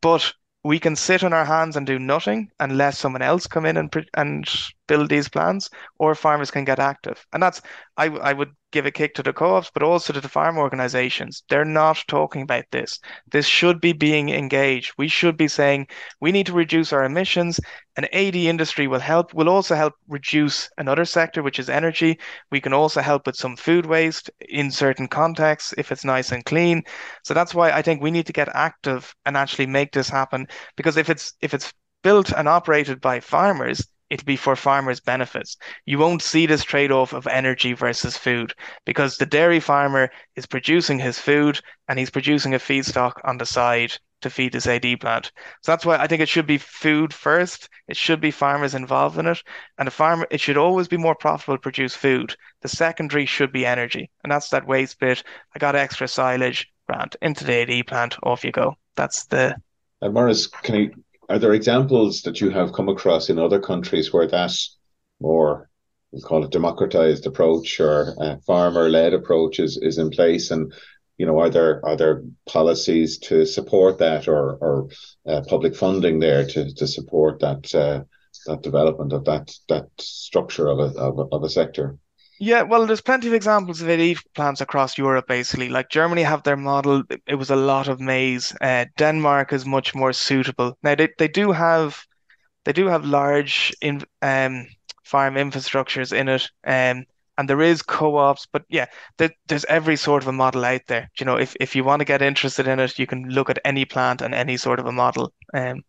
But we can sit on our hands and do nothing let someone else come in and and build these plans, or farmers can get active. And that's I I would give a kick to the co-ops, but also to the farm organizations. They're not talking about this. This should be being engaged. We should be saying we need to reduce our emissions. An AD industry will help, will also help reduce another sector, which is energy. We can also help with some food waste in certain contexts if it's nice and clean. So that's why I think we need to get active and actually make this happen. Because if it's if it's built and operated by farmers, it'll be for farmers' benefits. You won't see this trade off of energy versus food because the dairy farmer is producing his food and he's producing a feedstock on the side to feed this AD plant. So that's why I think it should be food first. It should be farmers involved in it. And the farmer, it should always be more profitable to produce food. The secondary should be energy. And that's that waste bit. I got extra silage, grant into the AD plant, off you go. That's the. And Maurice, can you are there examples that you have come across in other countries where that more we'll call it democratized approach or farmer led approach is, is in place? And you know are there are there policies to support that or or uh, public funding there to to support that uh, that development of that that structure of a of a, of a sector yeah, well, there's plenty of examples of AD plants across Europe, basically. Like Germany have their model, it was a lot of maize. Uh, Denmark is much more suitable. Now they, they do have they do have large in, um, farm infrastructures in it. Um, and there is co-ops, but yeah, there, there's every sort of a model out there. You know, if, if you want to get interested in it, you can look at any plant and any sort of a model. Um,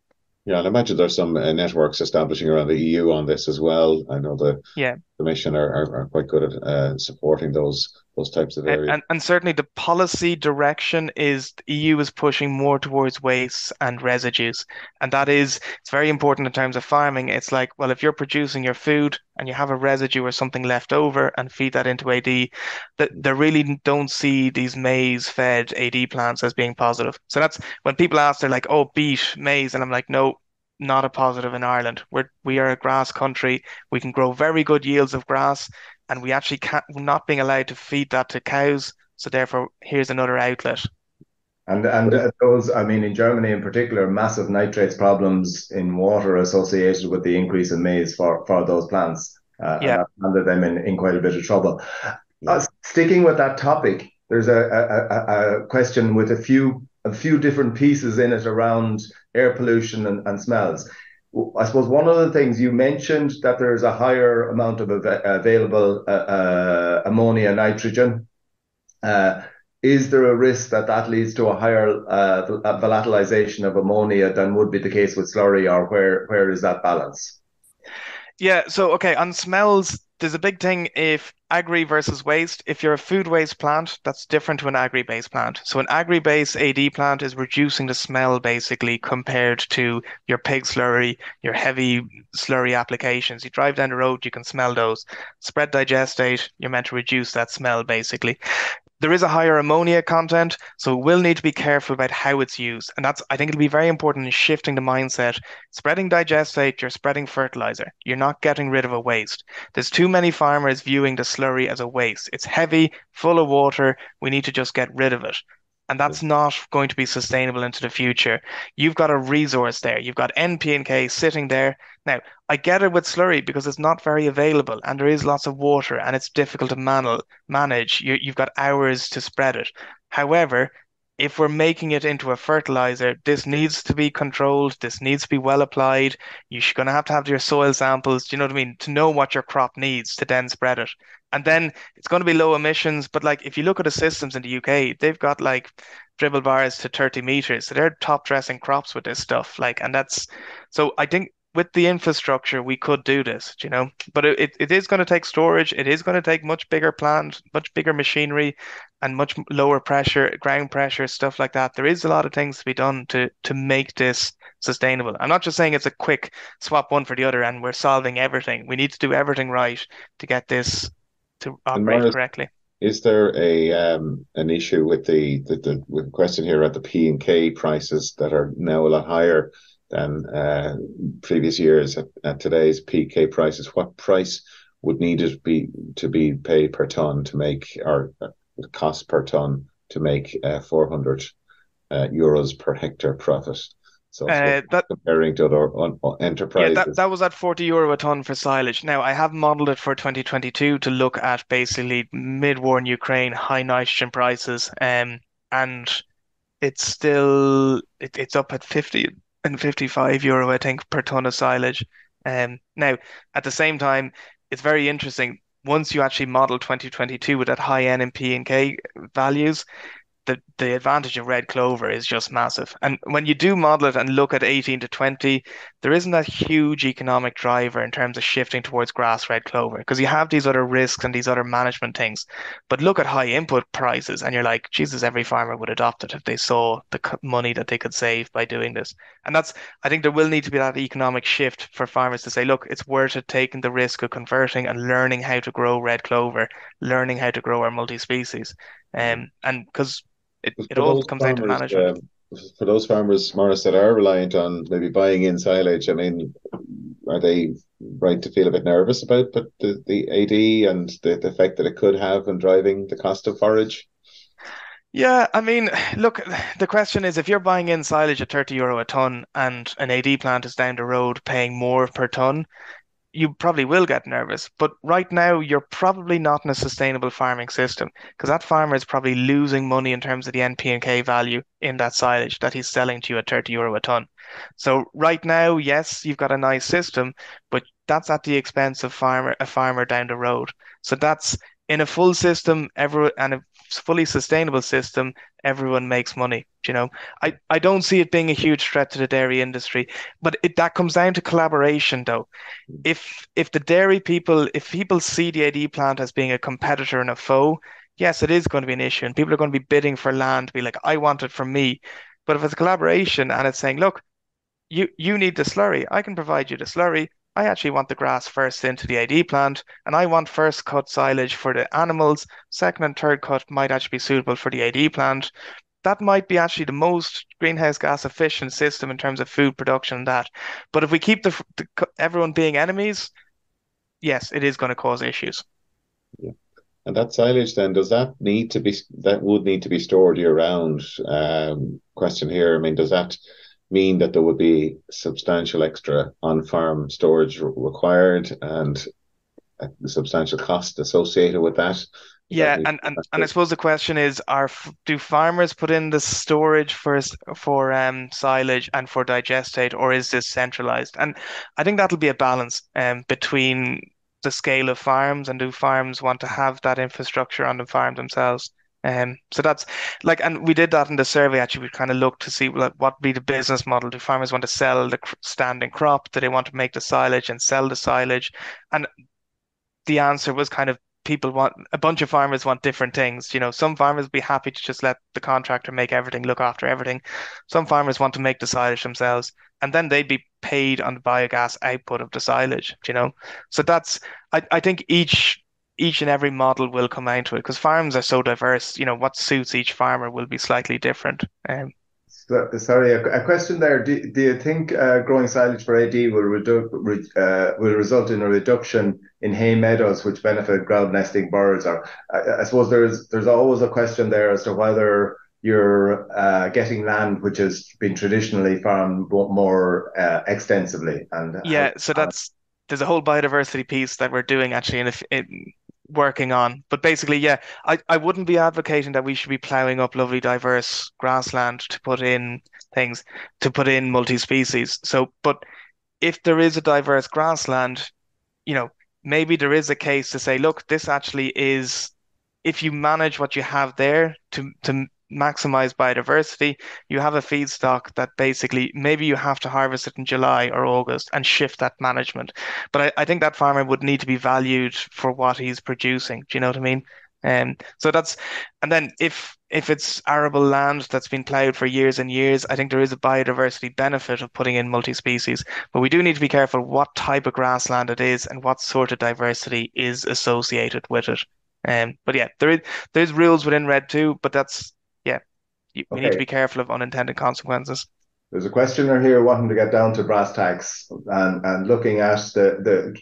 yeah, and I imagine there's some uh, networks establishing around the EU on this as well. I know the yeah. Commission are, are, are quite good at uh, supporting those those types of areas. And, and certainly the policy direction is the EU is pushing more towards waste and residues. And that is it's very important in terms of farming. It's like, well, if you're producing your food and you have a residue or something left over and feed that into AD, that they really don't see these maize fed AD plants as being positive. So that's when people ask, they're like, oh, beet, maize. And I'm like, no, not a positive in Ireland. We're we are a grass country. We can grow very good yields of grass, and we actually can't we're not being allowed to feed that to cows. So therefore, here's another outlet. And and those, I mean, in Germany in particular, massive nitrates problems in water associated with the increase in maize for for those plants. Uh, yeah, landed them in, in quite a bit of trouble. Yeah. Uh, sticking with that topic, there's a, a, a question with a few a few different pieces in it around air pollution and, and smells. I suppose one of the things you mentioned that there's a higher amount of av- available uh, uh, ammonia nitrogen. Uh, is there a risk that that leads to a higher uh, volatilization of ammonia than would be the case with slurry, or where where is that balance? Yeah, so okay, on smells, there's a big thing if agri versus waste. If you're a food waste plant, that's different to an agri based plant. So an agri based AD plant is reducing the smell basically compared to your pig slurry, your heavy slurry applications. You drive down the road, you can smell those. Spread digestate, you're meant to reduce that smell basically there is a higher ammonia content, so we'll need to be careful about how it's used. And that's, I think it'll be very important in shifting the mindset. Spreading digestate, you're spreading fertilizer. You're not getting rid of a waste. There's too many farmers viewing the slurry as a waste. It's heavy, full of water. We need to just get rid of it. And that's not going to be sustainable into the future. You've got a resource there. You've got NP and K sitting there. Now, I get it with slurry because it's not very available and there is lots of water and it's difficult to man- manage. You, you've got hours to spread it. However, if we're making it into a fertilizer, this needs to be controlled. This needs to be well applied. You're going to have to have your soil samples. Do you know what I mean? To know what your crop needs to then spread it. And then it's going to be low emissions. But like if you look at the systems in the UK, they've got like dribble bars to 30 meters. So they're top dressing crops with this stuff. Like, and that's so I think with the infrastructure, we could do this, you know, but it, it is going to take storage. It is going to take much bigger plant, much bigger machinery and much lower pressure, ground pressure, stuff like that. There is a lot of things to be done to, to make this sustainable. I'm not just saying it's a quick swap one for the other and we're solving everything. We need to do everything right to get this to operate correctly. Is there a um, an issue with the, the, the with the question here at the P and K prices that are now a lot higher than uh, previous years at, at today's PK prices? What price would need to be to be paid per ton to make or uh, cost per ton to make uh, 400 uh, euros per hectare profit? So uh, that, comparing to other enterprises. Yeah, that, that was at 40 euro a ton for silage. Now, I have modeled it for 2022 to look at basically mid war in Ukraine, high nitrogen prices. Um, and it's still, it, it's up at 50. and 55 euro, I think, per ton of silage. Um, now, at the same time, it's very interesting. Once you actually model 2022 with that high N and P and K values, the the advantage of red clover is just massive. And when you do model it and look at 18 to 20, there isn't that huge economic driver in terms of shifting towards grass red clover because you have these other risks and these other management things. But look at high input prices and you're like, Jesus, every farmer would adopt it if they saw the money that they could save by doing this. And that's, I think there will need to be that economic shift for farmers to say, look, it's worth it taking the risk of converting and learning how to grow red clover, learning how to grow our multi species. Um, and because it, it all comes farmers, down to management. Um, for those farmers, Maurice, that are reliant on maybe buying in silage, I mean, are they right to feel a bit nervous about but the, the AD and the, the effect that it could have on driving the cost of forage? Yeah, I mean, look, the question is if you're buying in silage at 30 euro a ton and an AD plant is down the road paying more per ton, you probably will get nervous. But right now, you're probably not in a sustainable farming system because that farmer is probably losing money in terms of the NP and K value in that silage that he's selling to you at 30 euro a ton. So right now, yes, you've got a nice system, but that's at the expense of farmer a farmer down the road. So that's in a full system, every and a fully sustainable system, everyone makes money. You know, I, I don't see it being a huge threat to the dairy industry, but it that comes down to collaboration though. Mm-hmm. If if the dairy people, if people see the AD plant as being a competitor and a foe, yes, it is going to be an issue, and people are going to be bidding for land, be like, I want it for me. But if it's a collaboration and it's saying, look, you you need the slurry, I can provide you the slurry. I actually want the grass first into the AD plant, and I want first cut silage for the animals. Second and third cut might actually be suitable for the AD plant. That might be actually the most greenhouse gas efficient system in terms of food production and that. But if we keep the, the everyone being enemies, yes, it is going to cause issues. Yeah. And that silage then does that need to be that would need to be stored year round? Um, question here. I mean, does that mean that there would be substantial extra on-farm storage required and a substantial cost associated with that. Yeah, and, and, and I suppose the question is: Are do farmers put in the storage for for um silage and for digestate, or is this centralized? And I think that'll be a balance um between the scale of farms and do farms want to have that infrastructure on the farm themselves. Um, so that's like, and we did that in the survey. Actually, we kind of looked to see like, what would be the business model. Do farmers want to sell the standing crop? Do they want to make the silage and sell the silage? And the answer was kind of people want a bunch of farmers want different things. You know, some farmers be happy to just let the contractor make everything, look after everything. Some farmers want to make the silage themselves, and then they'd be paid on the biogas output of the silage. You know, so that's I, I think each each and every model will come out to it because farms are so diverse. You know, what suits each farmer will be slightly different. Um, Sorry, a, a, question there. Do, do you think uh, growing silage for AD will, redu- re, uh, will result in a reduction in hay meadows, which benefit ground nesting birds? Or I, I, suppose there's there's always a question there as to whether you're uh, getting land which has been traditionally farmed more uh, extensively. And yeah, so that's there's a whole biodiversity piece that we're doing actually in, in working on. But basically, yeah, I, I wouldn't be advocating that we should be ploughing up lovely diverse grassland to put in things, to put in multi-species. So, but if there is a diverse grassland, you know, maybe there is a case to say, look, this actually is if you manage what you have there to to maximize biodiversity, you have a feedstock that basically maybe you have to harvest it in July or August and shift that management. But I, I think that farmer would need to be valued for what he's producing. Do you know what I mean? Um, so that's and then if if it's arable land that's been ploughed for years and years, I think there is a biodiversity benefit of putting in multi-species. But we do need to be careful what type of grassland it is and what sort of diversity is associated with it. Um, but yeah, there is there's rules within Red II, but that's we okay. need to be careful of unintended consequences. There's a questioner here wanting to get down to brass tacks and, and looking at the,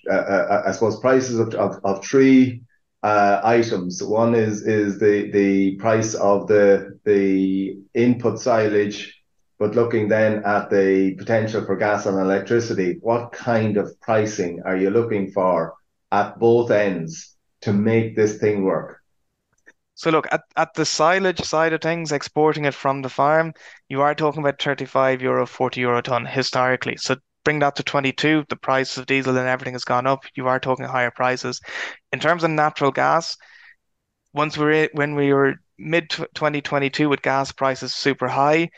the uh, uh, I suppose, prices of, of, of three uh, items. One is is the the price of the the input silage, but looking then at the potential for gas and electricity. What kind of pricing are you looking for at both ends to make this thing work? So look at, at the silage side of things, exporting it from the farm, you are talking about 35 euro, 40 euro ton historically. So bring that to 22, the price of diesel and everything has gone up. You are talking higher prices. In terms of natural gas, once we're when we were mid 2022 with gas prices super high,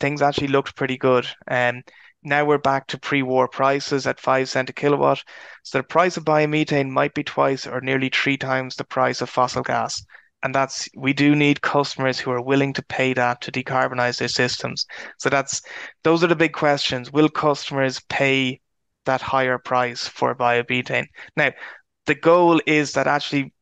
things actually looked pretty good. And um, now we're back to pre-war prices at five cent a kilowatt. So the price of biomethane might be twice or nearly three times the price of fossil gas. And that's we do need customers who are willing to pay that to decarbonize their systems. So that's those are the big questions. Will customers pay that higher price for biomethane? Now, the goal is that actually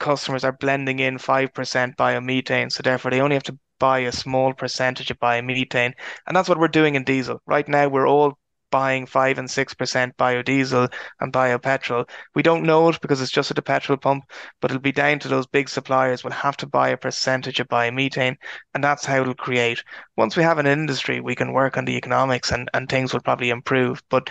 customers are blending in 5% biomethane, so therefore they only have to buy a small percentage of biomethane. And that's what we're doing in diesel. Right now, we're all buying 5 and 6% biodiesel and biopetrol. We don't know it because it's just at the petrol pump, but it'll be down to those big suppliers will have to buy a percentage of biomethane, and that's how it'll create. Once we have an industry, we can work on the economics and, and things will probably improve. But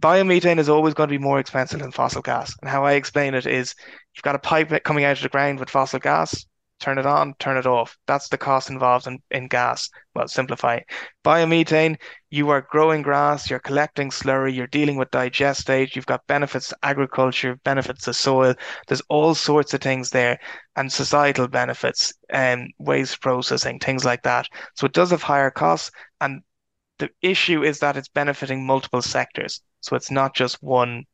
biomethane is always going to be more expensive than fossil gas. And how I explain it is you've got a pipe coming out of the ground with fossil gas, turn it on, turn it off. That's the cost involved in, in gas. Well, simplify. Biomethane, you are growing grass, you're collecting slurry, you're dealing with digestate, you've got benefits to agriculture, benefits to soil. There's all sorts of things there and societal benefits and um, waste processing, things like that. So it does have higher costs. And the issue is that it's benefiting multiple sectors. So it's not just one,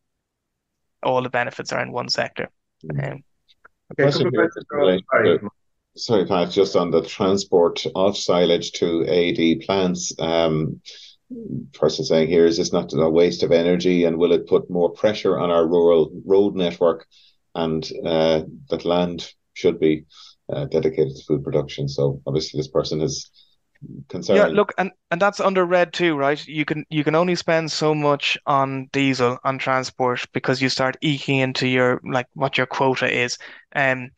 all the benefits are in one sector. Mm-hmm. Um, okay, sorry. Pat, just on the transport of silage to AD plants. Um, person saying here, is this not a waste of energy and will it put more pressure on our rural road network and uh, that land should be uh, dedicated to food production? So obviously this person is concerned Yeah, look, and, and that's under RED II, right? You can you can only spend so much on diesel on transport because you start eking into your like what your quota is. Um,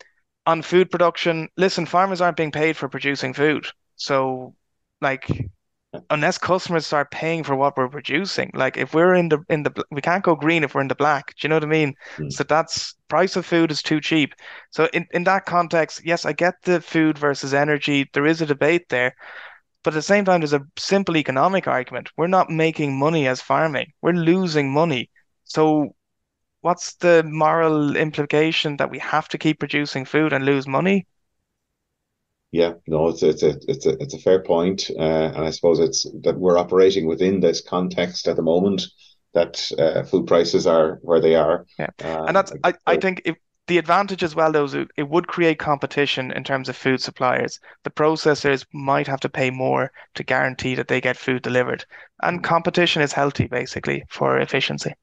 on food production, listen, farmers aren't being paid for producing food, so like unless customers start paying for what we're producing like if we're in the in the we can't go green if we're in the black do you know what i mean mm. so that's price of food is too cheap so in in that context yes i get the food versus energy there is a debate there but at the same time, there's a simple economic argument. We're not making money as farming. We're losing money. So what's the moral implication that we have to keep producing food and lose money? Yeah, no, it's it's a it's a it's a fair point, uh, and I suppose it's that we're operating within this context at the moment that uh, food prices are where they are. Yeah, uh, and that's I, I think if the advantage as well, though, is it would create competition in terms of food suppliers. The processors might have to pay more to guarantee that they get food delivered. And competition is healthy, basically, for efficiency.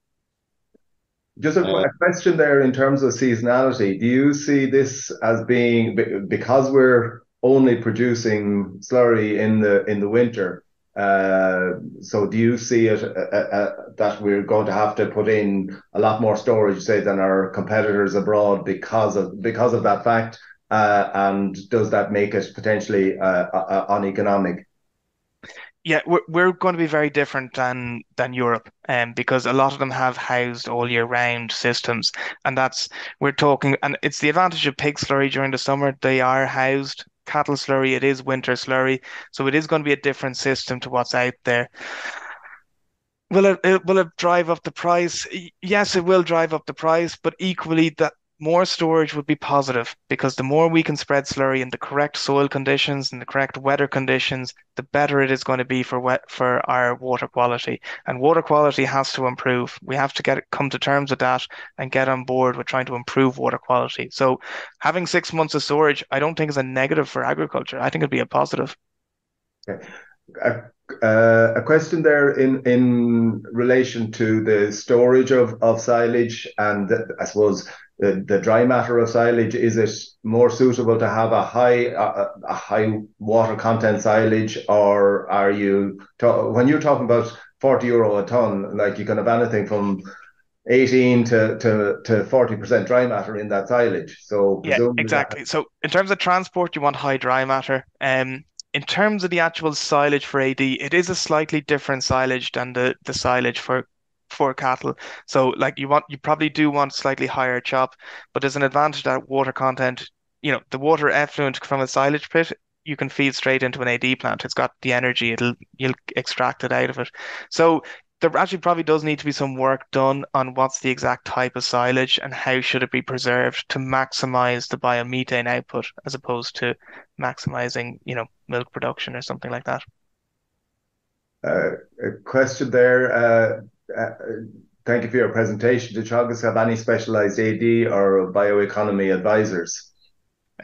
Just a, a question there in terms of seasonality. Do you see this as being because we're only producing slurry in the in the winter? Uh, so do you see it uh, uh, uh, that we're going to have to put in a lot more storage, say, than our competitors abroad because of because of that fact? Uh, and does that make it potentially uh, uneconomic? Yeah, we're we're going to be very different than than Europe, um, because a lot of them have housed all year round systems, and that's we're talking, and it's the advantage of pig slurry during the summer. They are housed cattle slurry, it is winter slurry. So it is going to be a different system to what's out there. Will it, it will it drive up the price? Yes, it will drive up the price, but equally that more storage would be positive because the more we can spread slurry in the correct soil conditions and the correct weather conditions, the better it is going to be for wet, for our water quality. And water quality has to improve. We have to get come to terms with that and get on board with trying to improve water quality. So having six months of storage, I don't think is a negative for agriculture. I think it'd be a positive. Okay. Uh, a question there in in relation to the storage of, of silage and I suppose the, the dry matter of silage, is it more suitable to have a high a, a high water content silage, or are you when you're talking about forty euro a ton, like you can have anything from 18 to to to 40% dry matter in that silage. So yeah, exactly. That... So in terms of transport, you want high dry matter. Um, in terms of the actual silage for AD, it is a slightly different silage than the the silage for for cattle. So like you want you probably do want slightly higher chop, but there's an advantage that water content you know, the water effluent from a silage pit, you can feed straight into an AD plant. It's got the energy, it'll you'll extract it out of it. So there actually probably does need to be some work done on what's the exact type of silage and how should it be preserved to maximize the biomethane output as opposed to maximizing, you know, milk production or something like that. Uh, a question there. Uh, thank you for your presentation. Did Teagasc have any specialized AD or bioeconomy advisors?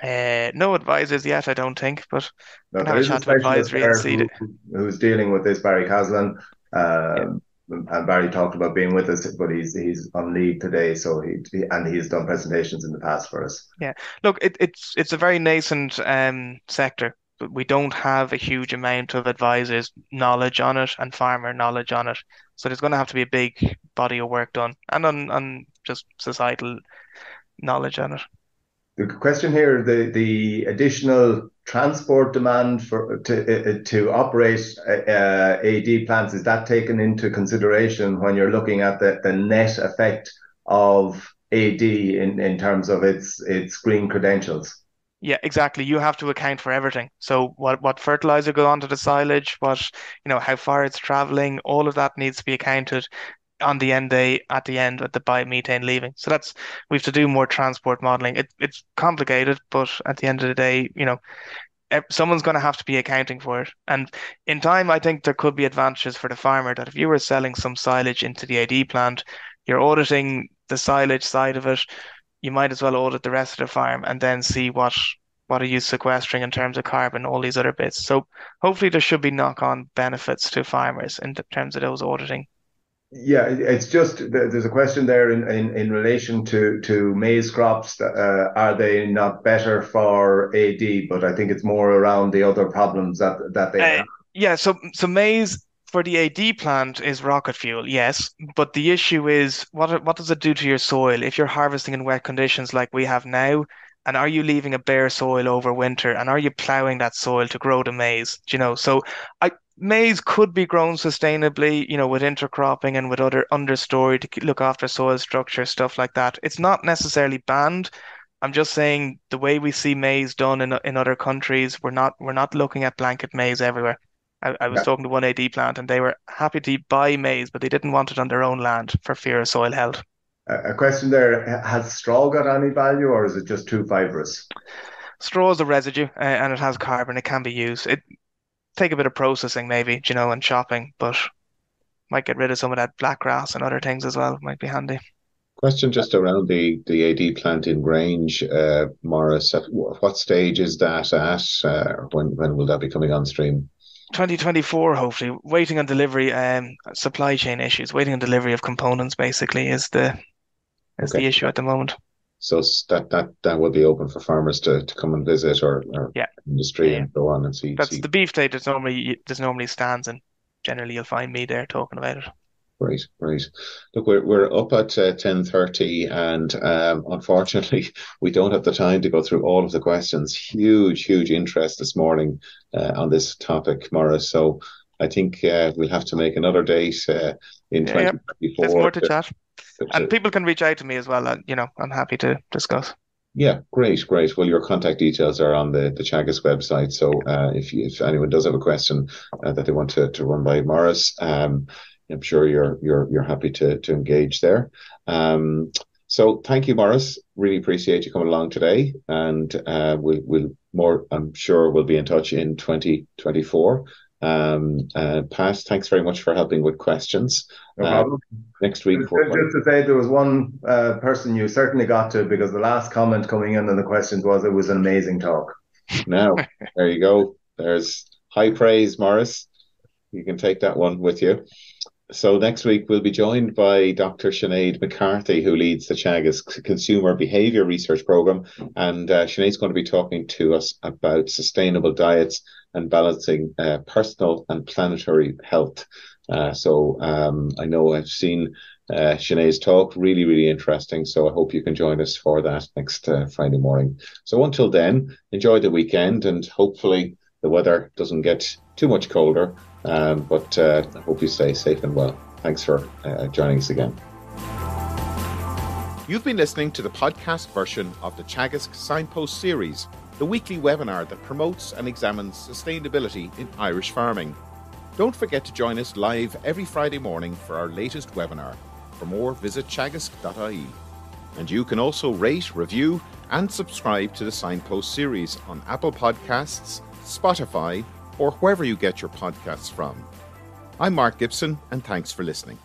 Uh, no advisors yet, I don't think, but no, have a chat to advisory and see who, who's dealing with this, Barry Caslin. Um, yeah. And Barry talked about being with us, but he's he's on leave today, so he, he and he's done presentations in the past for us. Yeah, look, it, it's it's a very nascent um, sector we don't have a huge amount of advisors' knowledge on it and farmer knowledge on it. So there's going to have to be a big body of work done and on, on just societal knowledge on it. The question here: the the additional transport demand for to uh, to operate uh, AD plants is that taken into consideration when you're looking at the, the net effect of AD in, in terms of its its green credentials? Yeah, exactly. You have to account for everything. So what what fertilizer goes onto the silage, what you know, how far it's traveling, all of that needs to be accounted on the end day at the end with the biomethane leaving. So that's we have to do more transport modeling. It, it's complicated, but at the end of the day, you know, someone's going to have to be accounting for it. And in time, I think there could be advantages for the farmer that if you were selling some silage into the AD plant, you're auditing the silage side of it you might as well audit the rest of the farm and then see what what are you sequestering in terms of carbon, all these other bits. So hopefully there should be knock-on benefits to farmers in terms of those auditing. Yeah, it's just there's a question there in, in, in relation to, to maize crops. Uh, are they not better for AD? But I think it's more around the other problems that that they uh, have. Yeah, so so maize for the AD plant is rocket fuel, yes, but the issue is what what does it do to your soil if you're harvesting in wet conditions like we have now? And are you leaving a bare soil over winter? And are you ploughing that soil to grow the maize? Do you know? So I maize could be grown sustainably, you know, with intercropping and with other understory to look after soil structure, stuff like that. It's not necessarily banned. I'm just saying the way we see maize done in in other countries, we're not we're not looking at blanket maize everywhere. I, I was yeah. talking to one AD plant and they were happy to buy maize, but they didn't want it on their own land for fear of soil health. A question there: Has straw got any value, or is it just too fibrous? Straw is a residue, uh, and it has carbon. It can be used. It take a bit of processing, maybe, you know, and chopping, but might get rid of some of that black grass and other things as well. Might be handy. Question just around the, the AD plant in Grange, uh, Maurice. At what stage is that at? Uh, when when will that be coming on stream? 2024, hopefully. Waiting on delivery, um, supply chain issues, waiting on delivery of components basically is the is okay. the issue at the moment. So that that that will be open for farmers to, to come and visit or, or yeah. industry yeah. and go on and see. That's see. the beef day. There's normally there's normally stands and generally you'll find me there talking about it. Great, great. Look, we're we're up at uh, ten thirty, and um, unfortunately, we don't have the time to go through all of the questions. Huge, huge interest this morning uh, on this topic, Maurice. So I think uh, we'll have to make another date uh, in twenty twenty four. There's more to, to chat, to, and people can reach out to me as well. And you know, I'm happy to discuss. Yeah, great, great. Well, your contact details are on the the Teagasc website. So uh, if you, if anyone does have a question uh, that they want to, to run by Maurice, um, I'm sure you're you're you're happy to to engage there. Um, so thank you, Maurice. Really appreciate you coming along today, and uh, we'll we'll more. I'm sure we'll be in touch in 2024. Um, uh, Pat, thanks very much for helping with questions. No problem. Uh, next week. Just, just, to say, there was one uh, person you certainly got to because the last comment coming in on the questions was it was an amazing talk. Now, there you go. There's high praise, Maurice. You can take that one with you. So next week we'll be joined by Dr. Sinead McCarthy, who leads the Teagasc Consumer Behaviour Research Programme, and uh, Sinead's going to be talking to us about sustainable diets and balancing uh, personal and planetary health. Uh, so um, I know I've seen uh, Sinead's talk, really, really interesting. So I hope you can join us for that next uh, Friday morning. So until then, enjoy the weekend, and hopefully the weather doesn't get too much colder. Um, but uh, I hope you stay safe and well. Thanks for uh, joining us again. You've been listening to the podcast version of the Teagasc Signpost series, the weekly webinar that promotes and examines sustainability in Irish farming. Don't forget to join us live every Friday morning for our latest webinar. For more, visit teagasc.ie. And you can also rate, review, and subscribe to the Signpost series on Apple Podcasts, Spotify, or wherever you get your podcasts from. I'm Mark Gibson, and thanks for listening.